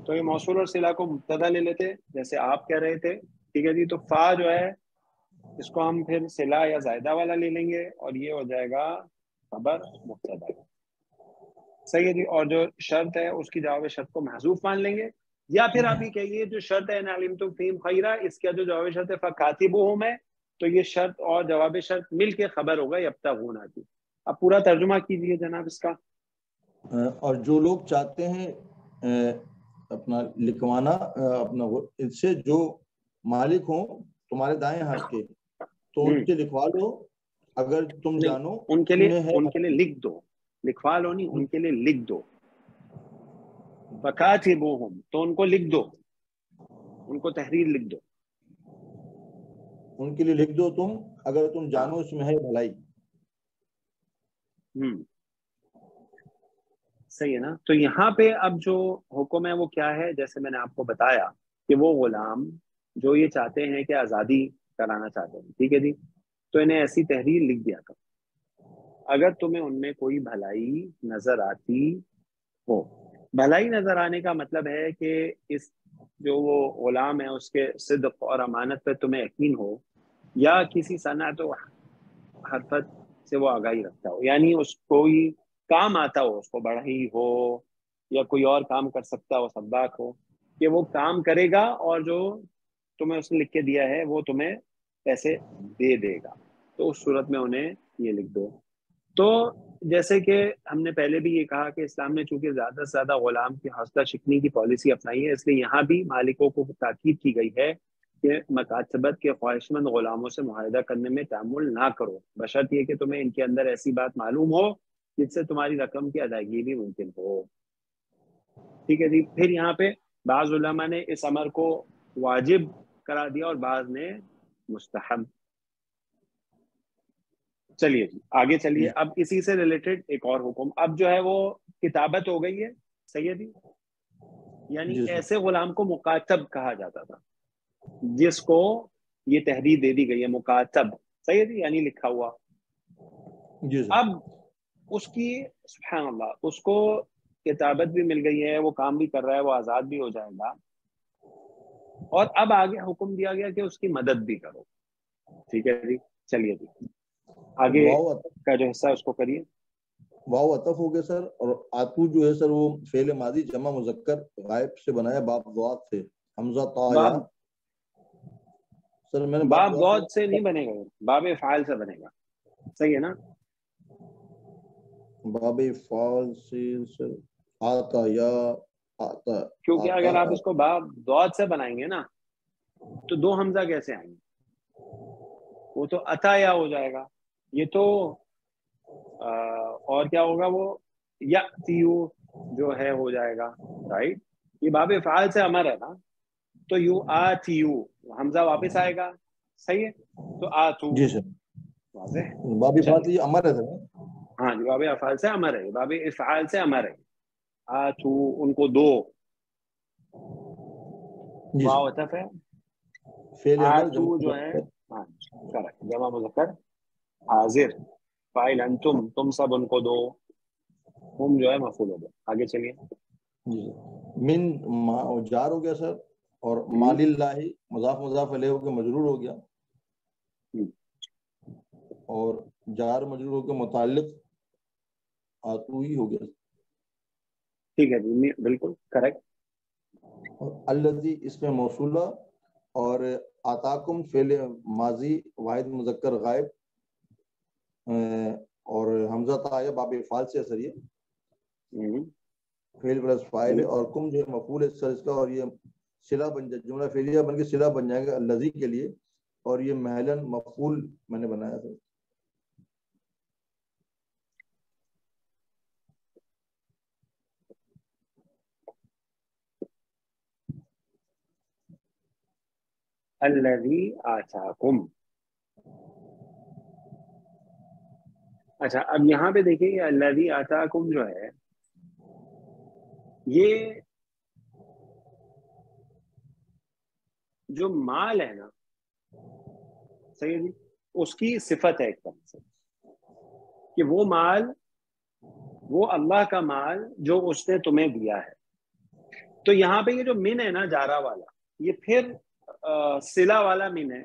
तो ये मौसूल और सिला को मुबतदा ले लेते जैसे आप कह रहे थे। ठीक है जी? तो फा जो है इसको हम फिर सिला या जायदा वाला ले लेंगे और ये हो जाएगा खबर मुक्तदा सही है जी, और जो शर्त है, उसकी जवाब शर्त को महजूफ मान लेंगे। या फिर आप ये कहिए, जो शर्त है, नालिम तो फीम खैरा, इसका जो जवाब शर्त है, फ़कातिब हूँ। मैं तो ये शर्त और जवाब शर्त मिल के खबर होगा अब तक होना की अब पूरा तर्जुमा कीजिए जनाब इसका। और जो लोग चाहते हैं अपना लिखवाना अपना इससे जो मालिक हो, तुम्हारे दाएँ हाथ के तो हम्म। उनसे लिखवा लो अगर तुम जानो उनके लिए उनके लिए लिख दो। लिखवा लो नहीं उनके लिए लिख दो। फकातिबुहुम तो उनको लिख दो। उनको तहरीर लिख दो। उनके लिए लिख दो तुम अगर तुम जानो इसमें है भलाई। हम्म। सही है ना? तो यहाँ पे अब जो हुक्म है वो क्या है? जैसे मैंने आपको बताया कि वो गुलाम जो ये चाहते हैं कि आज़ादी कराना चाहते हैं। ठीक है जी? तो इन्हें ऐसी तहरीर लिख दिया कर अगर तुम्हें उनमें कोई भलाई नज़र आती हो। भलाई नज़र आने का मतलब है कि इस जो वो गुलाम है, उसके सिद्क और अमानत पर तुम्हें यकीन हो, या किसी सनत हरफत से वो आगाही रखता हो। यानी उसको ही काम आता हो, उसको बढ़ाई हो, या कोई और काम कर सकता हो सब्बाक हो, कि वो काम करेगा और जो तुम्हें उसने लिख के दिया है, वो तुम्हें पैसे दे देगा। तो उस सूरत में उन्हें ये लिख दो। तो जैसे कि हमने पहले भी ये कहा कि इस्लाम ने चूँकि ज़्यादा से ज़्यादा गुलाम की हौसला शिकनी की पॉलिसी अपनाई है, इसलिए यहाँ भी मालिकों को ताकीद की गई है कि मकातबत के ख्वाहिशमंद गुलामों से माहिदा करने में तामुल ना करो। बशर्त ये कि तुम्हें इनके अंदर ऐसी बात मालूम हो जिससे तुम्हारी रकम की अदायगी भी मुमकिन हो। ठीक है जी, फिर यहाँ पे बाज़ ने इस अमर को वाजिब करा दिया और बाज ने मुस्तहब। चलिए जी आगे चलिए। अब इसी से रिलेटेड एक और हुक्म। अब जो है वो किताबत हो गई है सही है जी? यानी ऐसे गुलाम को मुकातब कहा जाता था जिसको ये तहरीर दे दी गई है मुकातब। सही है जी? यानी लिखा हुआ। जी अब उसकी सुबह उसको किताबत भी मिल गई है वो काम भी कर रहा है वो आज़ाद भी हो जाएगा। और अब आगे हुक्म दिया गया कि उसकी मदद भी करो। ठीक है जी? चलिए जी। आगे का जो हिस्सा उसको करिए। वाव अतफ हो गया सर। और आतू जो है सर वो फेल मादी जमा मुजक्कर गायब से बनाया बाप दुआत से। हमजा ताया सर मैंने बाप दुआत से नहीं बनेगा बाब फ़ाइल से बनेगा। सही है ना? बाब फाल से सर। आता या। आता क्योंकि आता, अगर आप इसको दुआत से बनाएँगे ना तो दो हमजा कैसे आएँगे? वो तो अताया हो जाएगा। ये तो आ, और क्या होगा वो? या जो है हो जाएगा राइट ये बाब फाल से अमर है ना तो यू आ तीयू हमजा वापस आएगा। सही है? तो आ तू जी सर। बाबे से अमर है हाँ जी बाबे अफाल से अमर है बाबे इफ़ाल से अमर है। आ उनको दो। वाव अतफ है? फेल आ जो है। हाँ करेक्ट जमा मुजक्कर हाजिर। फ़ाइल अंतुम तुम सब उनको दो। तुम जो है मफूल हो गया आगे चलिए। मिन जार हो गया सर और मालिल्लाही मुजाफ मुजाफ अलैह हो गया मजरूर हो गया। और जार मजरूर हो गया मुतालिक आतू ही हो गया। ठीक है जी बिल्कुल करेक्ट और अल्लजी इसमें मौसूला और आताकुम फेल माजी वाहिद मुजक्कर गायब। और हमजा ताया बाब फाल से असर ये। फेल प्लस फ़ाइल और कुम जो है मफूल है सर इसका और ये सिला बन जाए जुमला फेलिया बन के सिला बन जाएगा लजी के लिए। और ये महलन मफूल मैंने बनाया था। अच्छा अब यहाँ पे देखिए अल्लजी आताकुम जो है, ये जो माल है ना, सही जी? उसकी सिफत है एक तरह से, कि वो माल, वो अल्लाह का माल जो उसने तुम्हें दिया है। तो यहाँ पे ये जो मिन है ना, जारा वाला, ये फिर सिला वाला मीन है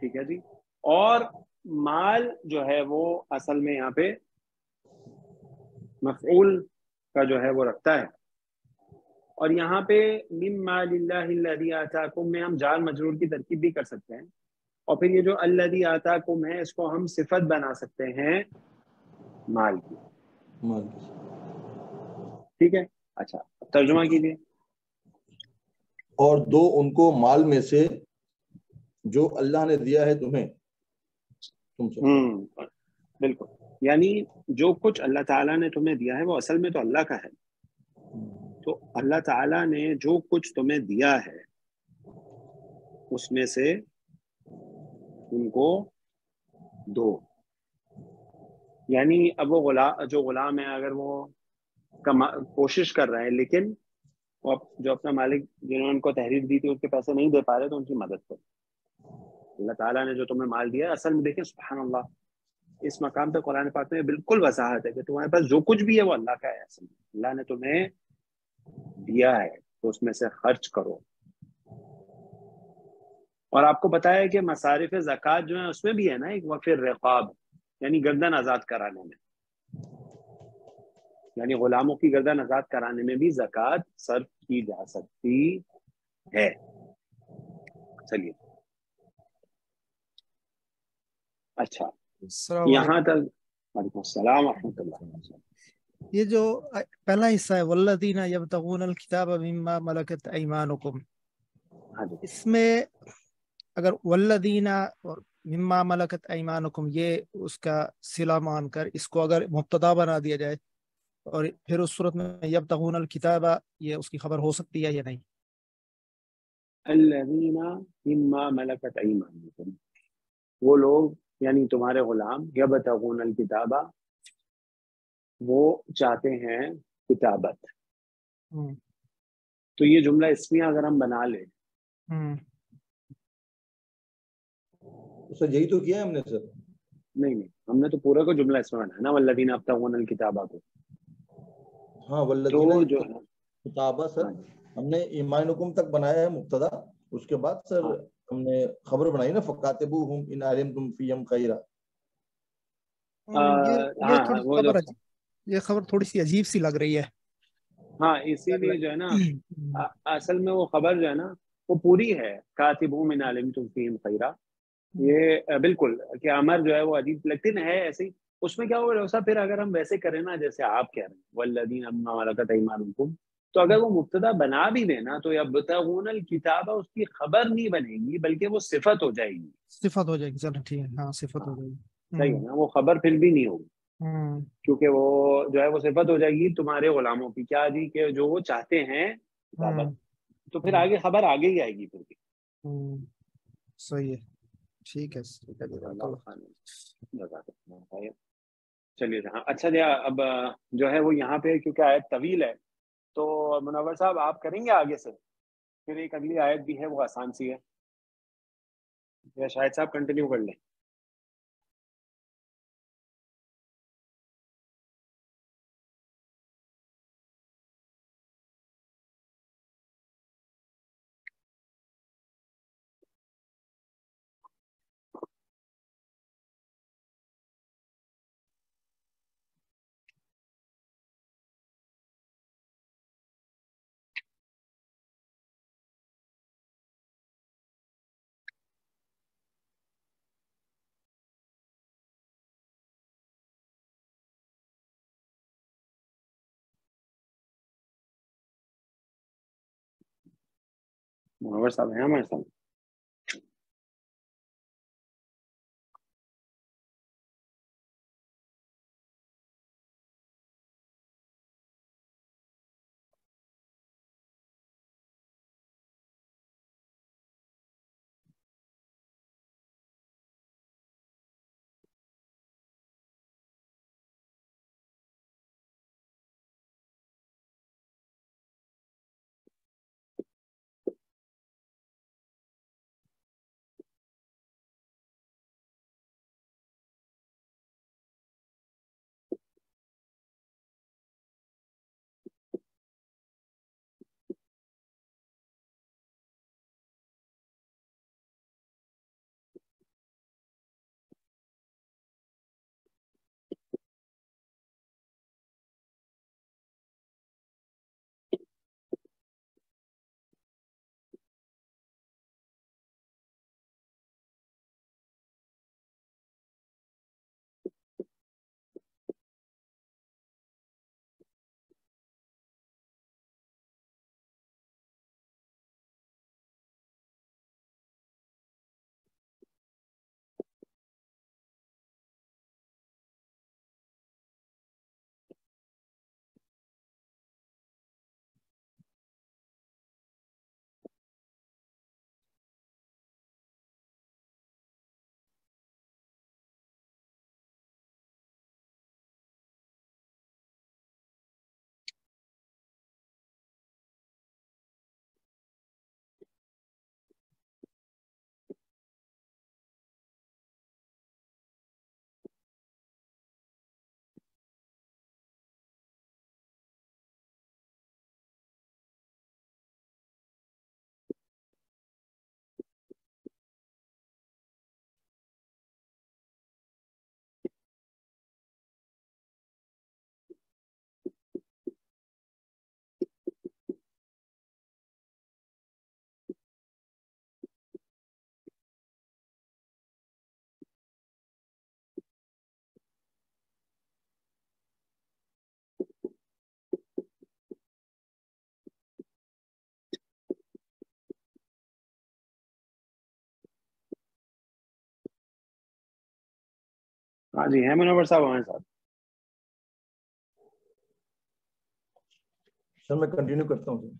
ठीक है जी। और माल जो है वो असल में यहाँ पे मफूल का जो है वो रखता है। और यहाँ पे मिम मालिल्लाहिल्लज़ी आताकुम में हम जाल मजरूर की तरकीब भी कर सकते हैं। और फिर ये जो अल्लादी आता आताकुम है इसको हम सिफत बना सकते हैं माल की। माल ठीक है? अच्छा तर्जुमा कीजिए। और दो उनको माल में से जो अल्लाह ने दिया है तुम्हें। तुमसे हम्म बिल्कुल। यानी जो कुछ अल्लाह ताला ने तुम्हें दिया है, वो असल में तो अल्लाह का है। तो अल्लाह ताला ने जो कुछ तुम्हें दिया है, उसमें से उनको दो। यानी अब वो गुला, जो गुलाम है, अगर वो कमा, कोशिश कर रहे हैं, लेकिन वो अप, जो अपना मालिक जिन्होंने उनको तहरीर दी थी उसके पैसे नहीं दे पा रहे तो उनकी मदद करो। अल्लाह ताला ने जो तुम्हें माल दिया असल में देखिए सुबहान अल्लाह इस मकाम पे कुरान पाक में बिल्कुल वजाहत है कि तुम्हारे पास जो कुछ भी है वो अल्लाह का है असल में। अल्लाह ने तुम्हें दिया है तो उसमें से खर्च करो। और आपको बताया कि मसारिफ जक़ात जो है उसमें भी है ना एक वफिर रिकाब यानी गर्दन आज़ाद कराने में। यानी गुलामों की गर्दन आज़ाद कराने में भी जक़ात सर्व की जा सकती है। चलिए। अच्छा यहाँ तक वालेकुम। ये जो पहला हिस्सा है वल्लदीना यबतगून अल किताब मिम्मा मलकत ऐमानुकुम। हाँ इसमें अगर वल्लदीना और मिम्मा मलकत ऐमानुकुम ये उसका सिला मानकर इसको अगर मुब्तदा बना दिया जाए और फिर उस सूरत में यबतगून अल किताबा ये उसकी खबर हो सकती है या नहीं? मलकत वो लोग यानी तुम्हारे गुलाम यबतगून अल किताबा वो चाहते हैं किताबत। हम्म, तो ये जुमला इसमें अगर हम बना ले। हम्म, तो सर यही तो किया है हमने सर? नहीं नहीं हमने तो पूरा को जुमला इसमें बनाया ना वल्लदीना अब्तगून अल किताबा को। हाँ वल्लदीना तो जो है किताबा सर हमने ईमान हुकुम तक बनाया है मुब्तदा। उसके बाद सर हाँ। हमने खबर बनाई ना फकातिबू हुम इन आलिम तुम फीम खैरा ये हाँ, खबर ये खबर थोड़ी सी अजीब सी लग रही है। हाँ इसीलिए जो है ना असल में वो खबर जो है ना वो पूरी है कातिबू मिन आलिम तुम फीम खैरा। ये बिल्कुल कि अमर जो है वो अजीब लेकिन है ऐसे ही उसमें क्या होगा साहब फिर अगर हम वैसे करें ना जैसे आप कह रहे हैं वल्लदीन अम्मा तो अगर वो मुब्तदा बना भी देना तो यबतगून अल किताबा उसकी खबर नहीं बनेगी बल्कि वो सिफत हो जाएगी। सिफत हो जाएगी चलो ठीक है हाँ सिफत हो जाएगी। सही है हम्म, ना वो खबर फिर भी नहीं होगी। हम्म, क्योंकि वो जो है वो सिफत हो जाएगी तुम्हारे गुलामों की क्या जी के जो वो चाहते हैं हम्म, तो फिर आगे खबर आगे ही आएगी फिर भी। सही है ठीक है चलिए हाँ अच्छा जी अब जो है वो यहाँ पे, क्योंकि आयत तवील है तो मुनवर साहब, आप करेंगे आगे से? फिर एक अगली आयत भी है, वो आसान सी है। या शायद साहब कंटिन्यू कर लें। मुनवर साहब हैं हमारे हाँ जी है मुनवर साहब हमारे साथ। सर मैं कंटिन्यू करता हूँ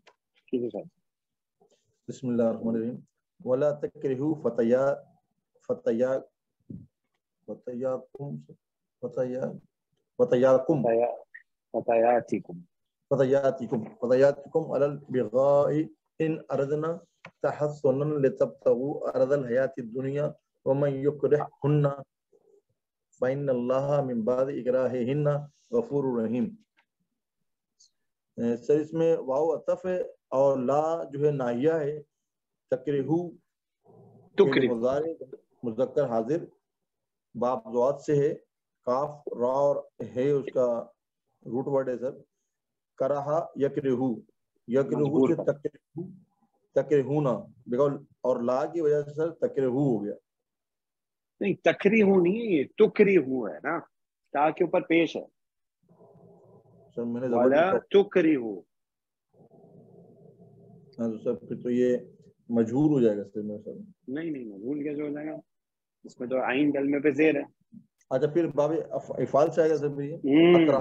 ठीक है सर बिस्मिल्लाहिर्रहमानिर्रहीम। वला तकरहु फतया फतया फतयाकुम फतया फतयाकुम। थीकुम फतयातिकुम। फतयातिकुम अलल बिगाई इन अरदना तहस्सुनन लितब्तगु अरदल हयाति दुनिया वमन युकरिहुन्ना फइन अल्लाह मिन बाद इकराहिहिन्ना गफूरुर रहीम सर इसमें वाव अतफ है और ला जो है नाहिया है तकरहु मुजक्कर हाजिर बाप ज़वात से है काफ रा और है उसका रूट वर्ड है सर कराहा यकरहु यकरहु से कर। तकरहु तकरहुना बिकॉज़ और ला की वजह से सर तकरहु हो गया नहीं तकरी हूँ नहीं है ये तुकरी हूँ है ना। ता के ऊपर पेश है। सर मैंने वाला तुकरी हूँ। हाँ तो सर फिर तो ये मजबूर हो जाएगा सर मेरे सर नहीं नहीं भूल कैसे हो जाएगा? इसमें तो आइन कलमे पे जेर है। अच्छा फिर बाबे इफाल से आएगा सर ये अकरा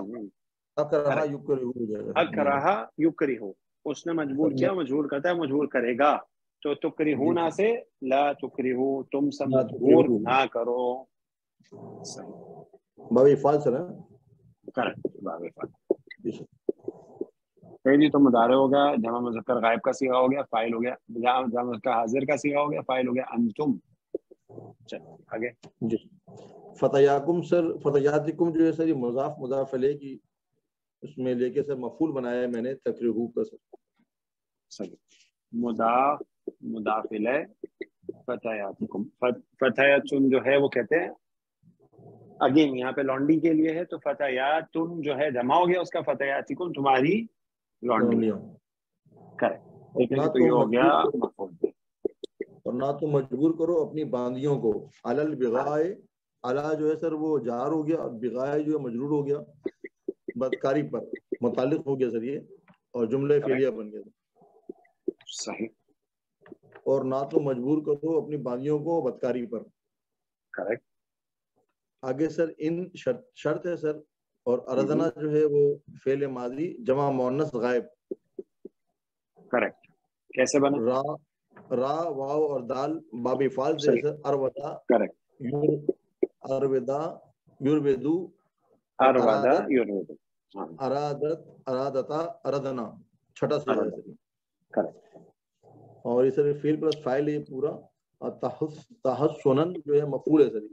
अकरा Correct. युकरहु हो जाएगा अकराहा युकरी हो। उसने मजबूर किया मजबूर करता है मजबूर करेगा। तो तुकरी हूँ ना से ला तुकरी हो तुम सब ला ना करो। सही बाबे इफाल सर है करेक्ट बाबे फ़ाइल जी फिर जी तो मुदारे हो गया जमा मुजक्कर गायब का सीगा हो गया फ़ाइल हो गया जमा जमा मुजक्कर हाजिर का सीगा हो गया फ़ाइल हो गया अंतुम। चलो आगे। जी। फतयाकुम सर फतयातिकुम जो है सर ये मुजाफ मुजाफ अलैह की उसमें लेके सर मफूल बनाया है मैंने तकरीहू का सर। सही। मुदा मुदाफिल है। फतयातुन जो है वो कहते हैं अगेन यहाँ पे लॉन्डी के लिए है तो फतयातुन जो है जमा हो गया उसका फतयातिकुम तुम्हारी लॉन्डी। करेक्ट। है जी, तो ये तो हो गया। और ना तो मजबूर करो अपनी बांदियों को। अलल बिगाए अला जो है सर वो जार हो गया और बिगाए जो है मजरूर हो गया बदकारी पर मुतालिक हो गया सर ये और जुमले फेलिया बन गया। सही। और ना तो मजबूर करो अपनी बांदियों को बदकारी पर। करेक्ट आगे सर इन शर्त शर्त है सर और अरदना जो है वो फेल माजी जमा मोनस गायब। करेक्ट कैसे बना? रा रा वाव और दाल बाबी फाल से सर अरवदा करेक्ट युर अरविदा युरवेदु अरवादा युरवेद। हाँ। अरादत अरादता अरदना छठा से है सर करेक्ट और ये सर फील प्लस फ़ाइल ये पूरा और तहस तहस्सुनन जो है मफूल है सर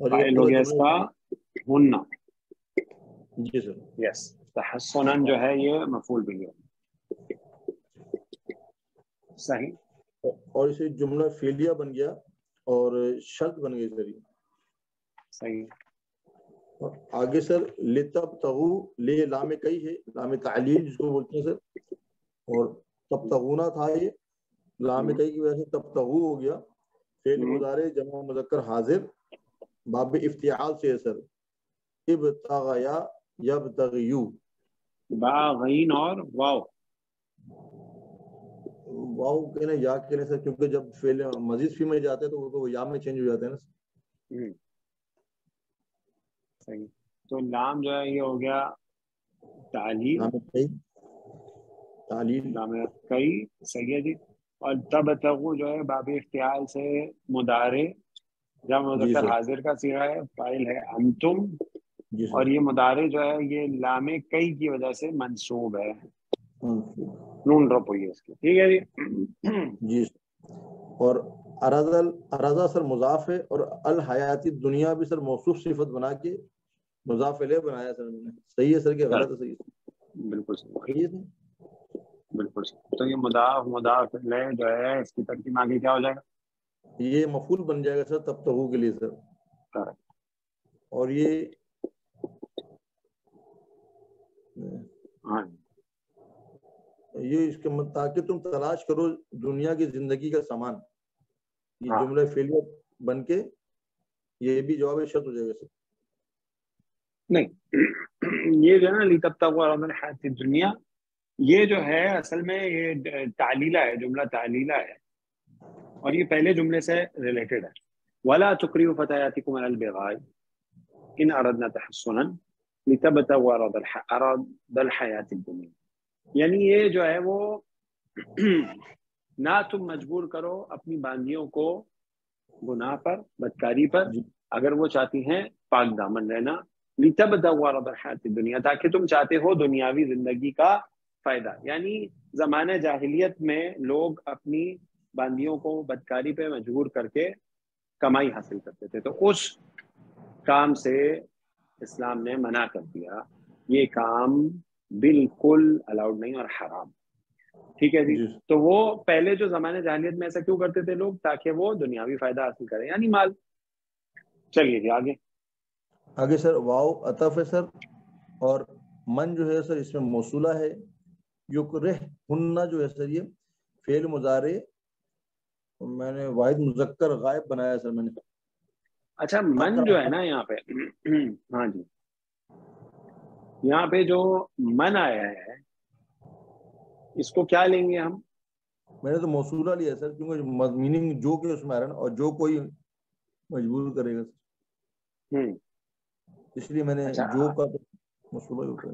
और ये हो गया इसका हुन्ना जी सर। यस तहस्सुनन जो है ये मफूल भी है। सही? और इसे जुमला फेलिया बन गया और शर्त बन गई सर सही। और आगे सर ले तब तगु ले लामे कई है लामे तालील जिसको बोलते हैं सर। और तब तगुना था ये। लामे कई की वजह से तब तगु हो गया। फेल हम्म। मुदारे जमा मुजक्कर हाजिर। बाब इफ्तियाल से सर इब तगया यब तगयू बागीन और वाव वाओ कहने या कहने सर क्योंकि जब फेल मजीद फ़ी में जाते हैं तो वो तो या में चेंज हो जाते हैं ना। हम्म, सही। तो लाम जो है ये हो गया तालीम। तालील नाम कई सही है जी। और तब तगु जो है बाबी इख्तियाल से मुदारे जब सर। हाजिर का सिरा है फ़ाइल है अंतुम। और ये मुदारे जो है ये लामे कई की वजह से मंसूब है। नून ड्रॉप हुई है इसकी। ठीक है जी। जी और अरजल अरजा सर मुजाफ है और अल हयाती दुनिया भी सर मौसू सिफत बना के मुजाफ ले बनाया सर मैंने सही है सर कि गलत है सही है? बिल्कुल सही। है बिल्कुल तो ये मुदाफ मुदाफ ले जो है इसकी तरकीब आगे क्या हो जाएगा? ये मफूल बन जाएगा सर तब तक के लिए सर। और ये हाँ ये इसके मत ताकि तुम तलाश करो दुनिया की ज़िंदगी का सामान। ये हाँ। जुमला फेलियर बन के ये भी जवाब शर्त हो जाएगा सर। नहीं। ये जो है ना ली तब तक दुनिया। ये जो है असल में ये तालीला है जुमला तालीला है। और ये पहले जुमले से रिलेटेड है। वाला तुकरी फतयातिकुम अलल बिगाय इन अरदना तहसुनन लितबतगु अरदल अरदल हयात दुनिया। यानी ये जो है वो ना तुम मजबूर करो अपनी बांदियों को गुनाह पर बदकारी पर अगर वो चाहती हैं पाक दामन रहना। लितब दुनिया ताकि तुम चाहते हो दुनियावी ज़िंदगी का फ़ायदा। यानी जमाने जाहिलियत में लोग अपनी बांदियों को बदकारी पे मजबूर करके कमाई हासिल करते थे। तो उस काम से इस्लाम ने मना कर दिया। ये काम बिल्कुल अलाउड नहीं और हराम। ठीक है जी? तो वो पहले जो जमाने जाहिलियत में ऐसा क्यों करते थे लोग? ताकि वो दुनियावी फ़ायदा हासिल करें। यानी माल। चलिए जी आगे। आगे सर वाओ अतफ है सर और मन जो है सर इसमें मौसूला है। युक्रह हुन्ना जो है सर ये फेल मुजारे मैंने वाहिद मुजक्कर गायब बनाया सर मैंने। अच्छा मन जो है ना यहाँ पे हाँ जी। यहाँ पे जो मन आया है इसको क्या लेंगे हम? मैंने तो मौसूला लिया सर क्योंकि मीनिंग जो के उसमें आ रहा है ना और जो कोई मजबूर करेगा हम्म। इसलिए मैंने अच्छा, जो का तो मौसूला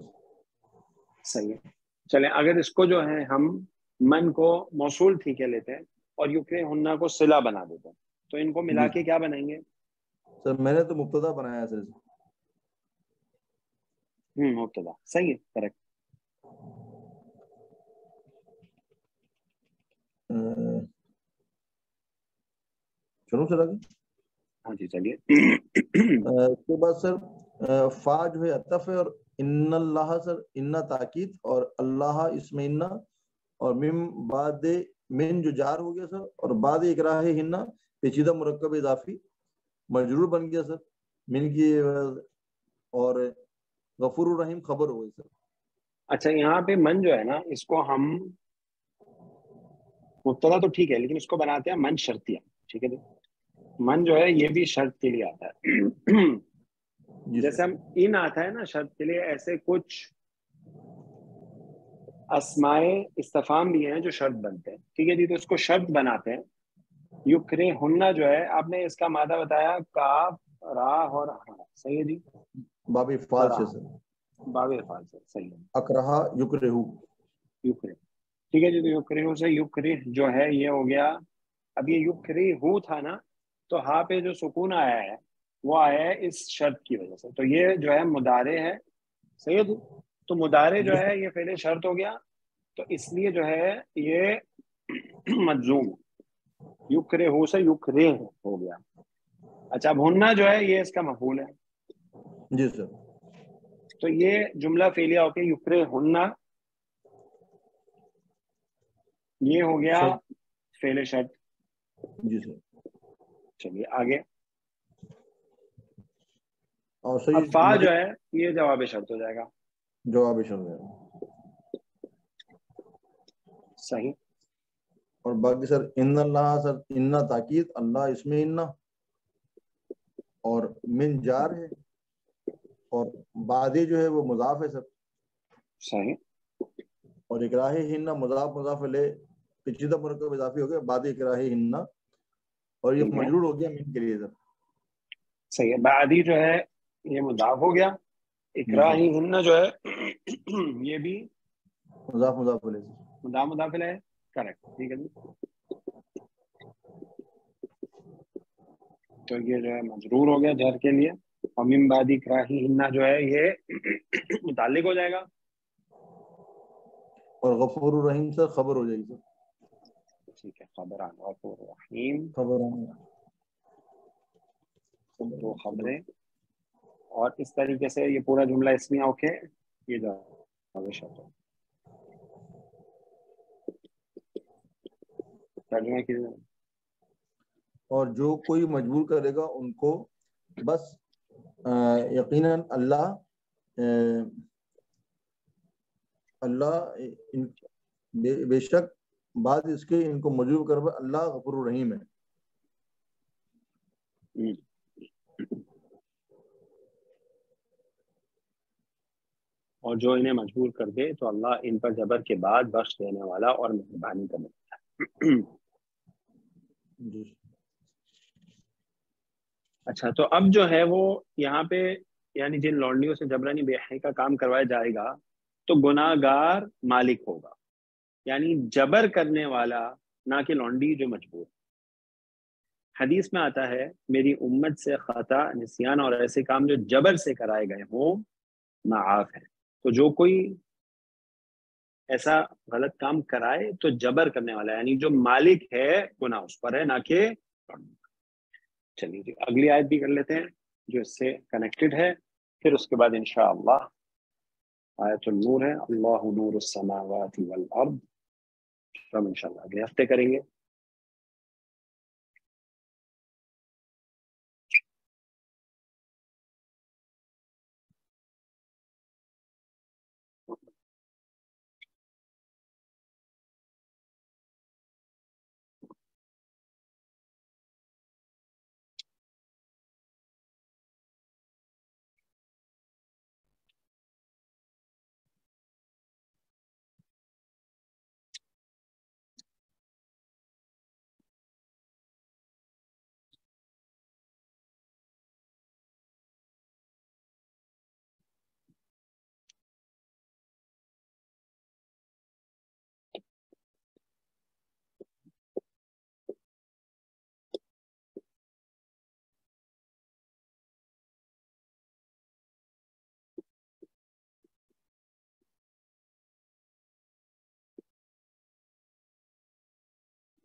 सही है। चले अगर इसको जो है हम मन को मौसूल ठीक है लेते हैं और यूक्रे हुन्ना को सिला बना देते हैं तो इनको मिला के क्या बनाएँगे? सर मैंने तो मुक्तदा बनाया सर हम्म मुक्तदा सही है करेक्ट। चलो सर आगे हाँ जी चलिए। उसके बाद सर फा जो है अतफ है और इन्नल्लाह सर, इन्ना ताकीद, और अल्लाह इसमें इन्ना, और मिम बाद मिन जो जार हो गया सर, और बाद इकराह हिन्ना, पेचीदा मुरक्कब इजाफी, मजरूर बन गया सर, मिन की, और गफूर रहीम खबर हो गई सर। अच्छा यहाँ पे मन जो है ना, इसको हम, मुबतला तो ठीक है, लेकिन इसको बनाते हैं मन शर्तिया, ठीक है मन जो है, ये भी शर्त के लिए आता है। जैसे हम इन आता है ना शब्द के लिए ऐसे कुछ असमाए इस्तफाम भी हैं जो शर्त बनते हैं। ठीक है जी तो इसको शब्द बनाते हैं। युक्रे हुन्ना जो है आपने इसका मादा बताया काफ राह और हा। सही है जी? बाबे फाल से सर। बाबी फाल से सही है। अकरहा युक्रेहु युक्रे। ठीक है जी तो युक्रेहु से युक्रे जो है ये हो गया। अब ये युक्रे हु था ना तो हा पे जो सुकून आया है वो आया है इस शर्त की वजह से। तो ये जो है मुदारे है सही है तो मुदारे जो है ये पहले शर्त हो गया। तो इसलिए जो है ये मजूम युक्रे हो से युक्रे हो गया। अच्छा भुनना जो है ये इसका मफूल है। जी सर। तो ये जुमला फेलिया होके युक्रे हुन्ना। ये हो गया फेले शर्त। जी सर। चलिए आगे। और सही फा जो है ये जवाब शर्त हो जाएगा। जवाब शर्त है। सही। और बाकी सर इन अल्लाह सर इन्ना ताकीद अल्लाह इसमें इन्ना। और मिन जार है और बादे जो है वो मुजाफ है सर। सही। और इकराही हिन्ना मुजाफ मुजाफ ले पिछीदा मुरकब इजाफी हो गया बाद इकराही हिन्ना। और ये मजरूर हो। गया मिन के लिए सर। सही है बादी जो है ये मुदाफ हो गया। इकराही हिन्ना जो है ये भी मुजाफ ले मुदाफ मुदाफ है। करेक्ट ठीक है तो ये जो है मजरूर हो गया जहर के लिए। और मिमबादी कराही हिन्ना जो है ये मुतालिक हो जाएगा। और गफूर रहीम सर खबर हो जाएगी सर। ठीक है खबर गफूर रहीम। खबर दो खबरें। और इस तरीके से ये पूरा जुमला इसमें ओके ये जो हमेशा तो और जो कोई मजबूर करेगा उनको बस यकीनन अल्लाह अल्लाह बे, बेशक बाद इसके इनको मजबूर कर अल्लाह गफुर रहीम है। और जो इन्हें मजबूर कर दे तो अल्लाह इन पर जबर के बाद बख्श देने वाला और मेहरबानी करने वाला। अच्छा तो अब जो है वो यहाँ पे, यानी जिन लौंडियों से जबरानी बेहयाई का काम करवाया जाएगा तो गुनागार मालिक होगा। यानी जबर करने वाला, ना कि लौंडी जो मजबूर। हदीस में आता है, मेरी उम्मत से ख़ाता, निसियान और ऐसे काम जो जबर से कराए गए हों, माफ़ है। तो जो कोई ऐसा गलत काम कराए तो जबर करने वाला है। यानी जो मालिक है गुना उस पर है, ना कि चलिए जी, अगली आयत भी कर लेते हैं, जो इससे कनेक्टेड है। फिर उसके बाद इंशा आयतुल नूर है। अल्लाह नूर समावाति वल हम इंशाल्लाह अगले हफ़्ते करेंगे।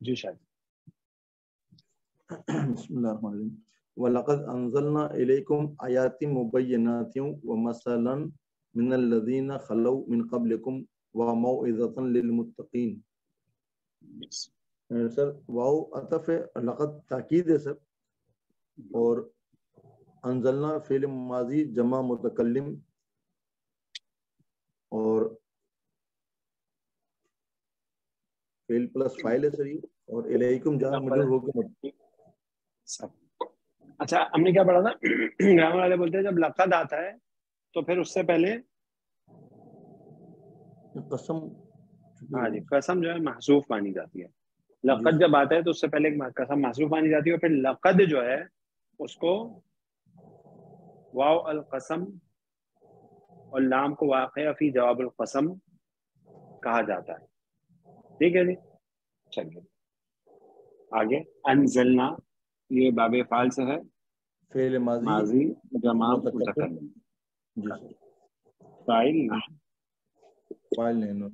जी शायद बिस्मिल्लाहिर्रहमानिर्रहीम वलक़द अंज़लना इलैकुम आयातिन मुबय्यनातिन व मसलन मिनल लज़ीना खलौ मिन क़ब्लिकुम व मौइज़तन लिल मुत्तक़ीन सर वाओ अतफ है लक़द ताकीद है सर और अंज़लना फ़िल माजी जमा मुतकल्लिम और फेल प्लस फ़ाइल है सर ये और इलैकुम जा मजरूर होकर सब अच्छा हमने क्या पढ़ा था? ग्रामर वाले बोलते हैं जब लकद आता है तो फिर उससे पहले कसम हाँ जी कसम जो है महसूफ मानी जाती है। लकद जब आता है तो उससे पहले कसम महसूफ मानी जाती है और फिर लकद जो है उसको वाव अल कसम और लाम को वाक़ फ़ी जवाब अल कसम कहा जाता है। ठीक है जी। चलिए। आगे। अनजलना ये बाबे फाल से है। फेल माजी। माजी जमा सर। फ़ाइल ना। फ़ाइल नहीं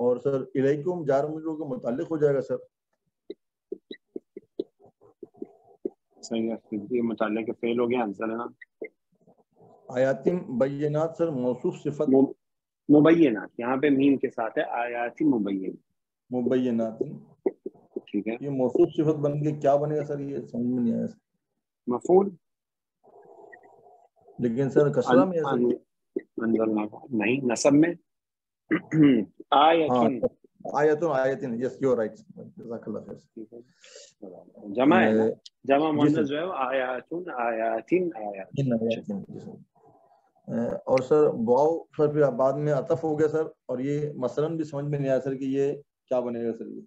और सर इलैकुम जार मजरूर के मुतालिक हो जाएगा सर। सही है ये मुताले के फेल हो गया अनजलना आयातिम बैनात सर मौसूफ सिफत। मु- मुबैयनात यहाँ पे मीम के साथ है आयाती मुबैयन मुबैनात ठीक है। ये मौसूफ सिफत बन के क्या बनेगा सर ये समझ में नहीं आया। मफूल लेकिन सर कसरा में। नहीं नसब में। आयतुन आयतुन। आयतिन यस यू राइट जजाकल्लाह खैर। जमा है जमा मुअन्नस जो है आयातुन आयातिन आयतिन और सर वाव सर फिर बाद में अतफ हो गया सर और ये मसलन भी समझ में नहीं आया सर कि ये क्या बनेगा सर ये?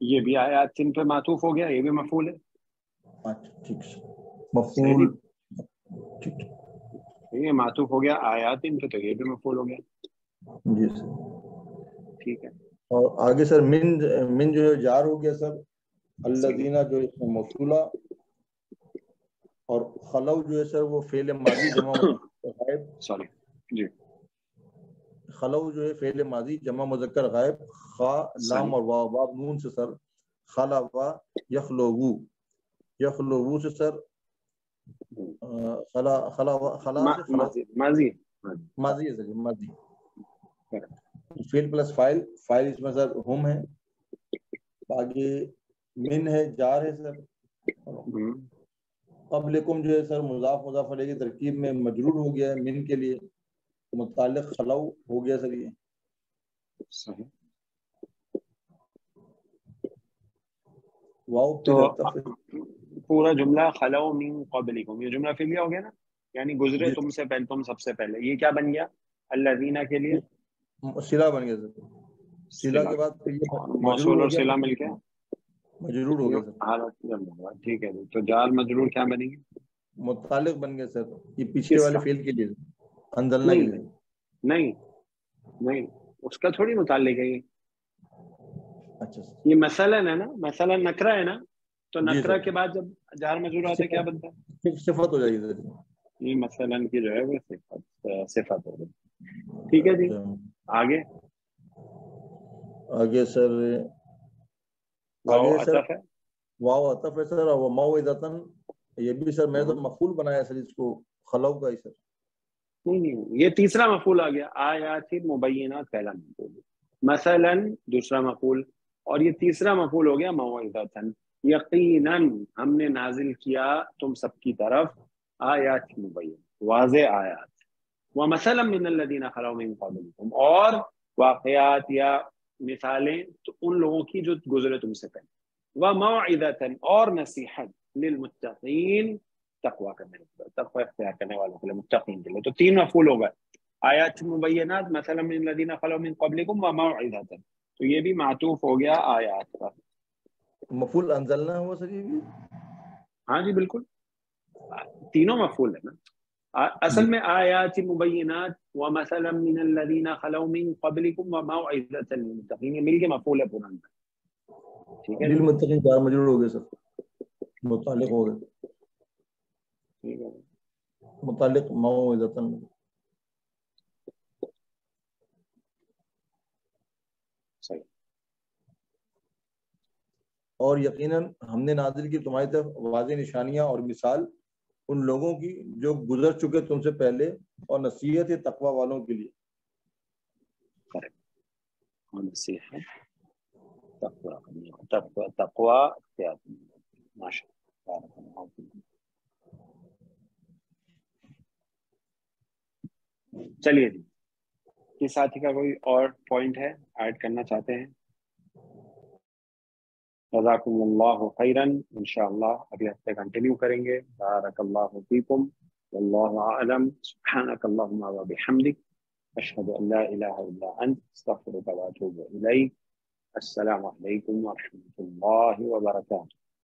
ये भी आया आयातिन पे मातूफ हो गया ये भी मफूल है। अच्छा ठीक मफूल। ठीक। ये मातूफ हो गया आयात इनके तो ये भी मफूल हो गया। जी सर। ठीक है। और आगे सर मिन मिन जो है जार हो गया सर। अल्लादीना जो है इसमें मौसूला। और खलव जो है सर वो फेल माजी जमा गायब। सॉरी जी। खलव जो है फेल माजी जमा मुजक्कर गायब। खा लाम और वाव वाव नून से सर। खला वा यखलोवू। यखलोवू से सर। खला खला खला माजी माजी। माजी है सर माजी। फेल प्लस फ़ाइल फ़ाइल इसमें सर होम है। आगे मिन है जार है सर। कबलकुम जो है सर मुजाफ मुजाफ की तरकीब में मजरूर हो गया है मिन के लिए। तो मुतालिक खलव हो गया सर ये। सही। वाव तो फिर। पूरा जुमला खलाओ मिन कबलिकुम। ये जुमला फिलिया हो गया ना? यानी गुजरे तुमसे पहले तुम सबसे पहले। ये क्या बन गया? अल्लाजीना के लिए? सिला बन गया सर। सिला के बाद फिर मौसूल और गया। सिला मिलके। मजरूर हो गया ठीक है तो जार मजरूर क्या बनेगी? मुतालिक बन गया सर ये पीछे वाले फेल के लिए अंदलना के नहीं लिए नहीं नहीं उसका थोड़ी मुतालिक है ये। अच्छा ये मसलन है ना मसलन नकरा है ना तो नकरा के बाद जब जार मजरूर आता है क्या बनता है? सिफत हो जाएगी सर। ये मसलन की जो है वो सिफत सिफत हो गई। ठीक है जी अच्छा। आगे? आगे सर वाओ अतफ है अतफ है सर और मऊइदतन ये भी सर मैंने तो मफूल बनाया सर इसको खलव का ही सर। नहीं नहीं ये तीसरा मफूल आ गया। आयात मुबैनात पहला मफूल। मसलन दूसरा मफूल और ये तीसरा मफूल हो गया यकीनन हमने नाजिल किया तुम सबकी तरफ़ आयात मुबैन वाज आयात। व मसलन मिन अल्लदीना खलौ मिन क़ब्लिकुम और वाकयात या मिसालें तो उन लोगों की जो गुजरे तुमसे पहले व मौइदतन और नसीहत लिलमुत्तकीन तकवा करने तकवा इख्तियार करने वालों के लिए मुत्तकीन के लिए तो तीन मफूल हो गए आयात मुबैनात मसलन मिन अल्लदीना खलौ मिन क़ब्लिकुम व मौइदतन तो ये भी मातूफ हो गया आयात पर मफूल अंजलना हुआ सर ये भी हाँ जी बिल्कुल तीनों मफूल है ना आ- असल में आयात मुबैनात मसलन मिन अल्लदीना खलौ मिन क़ब्लिकुम व मौइदतन लिलमुत्तकीन ये मिलके मफूल है पूरा ठीक है दिल जी? मुत्तकीन चार मजरूर हो गए सर मुतालिक हो गए ठीक है मुतालिक मऊइदतन सही और यकीनन हमने नाजिल की तुम्हारी तरफ़ वाज़ेह निशानियाँ और मिसाल उन लोगों की जो गुजर चुके तुमसे पहले और नसीहत है तकवा वालों के लिए। चलिए जी किस साथी का कोई और पॉइंट है ऐड करना चाहते हैं? जज़ाकुमुल्लाहु खैरन इंशाअल्लाह अगले हफ़्ते कंटिन्यू करेंगे बारकल्लाहु फीकुम वल्लाहु अअलम सुब्हानकल्लाहुम्मा व बिहम्दिक अशहदु अन ला इलाहा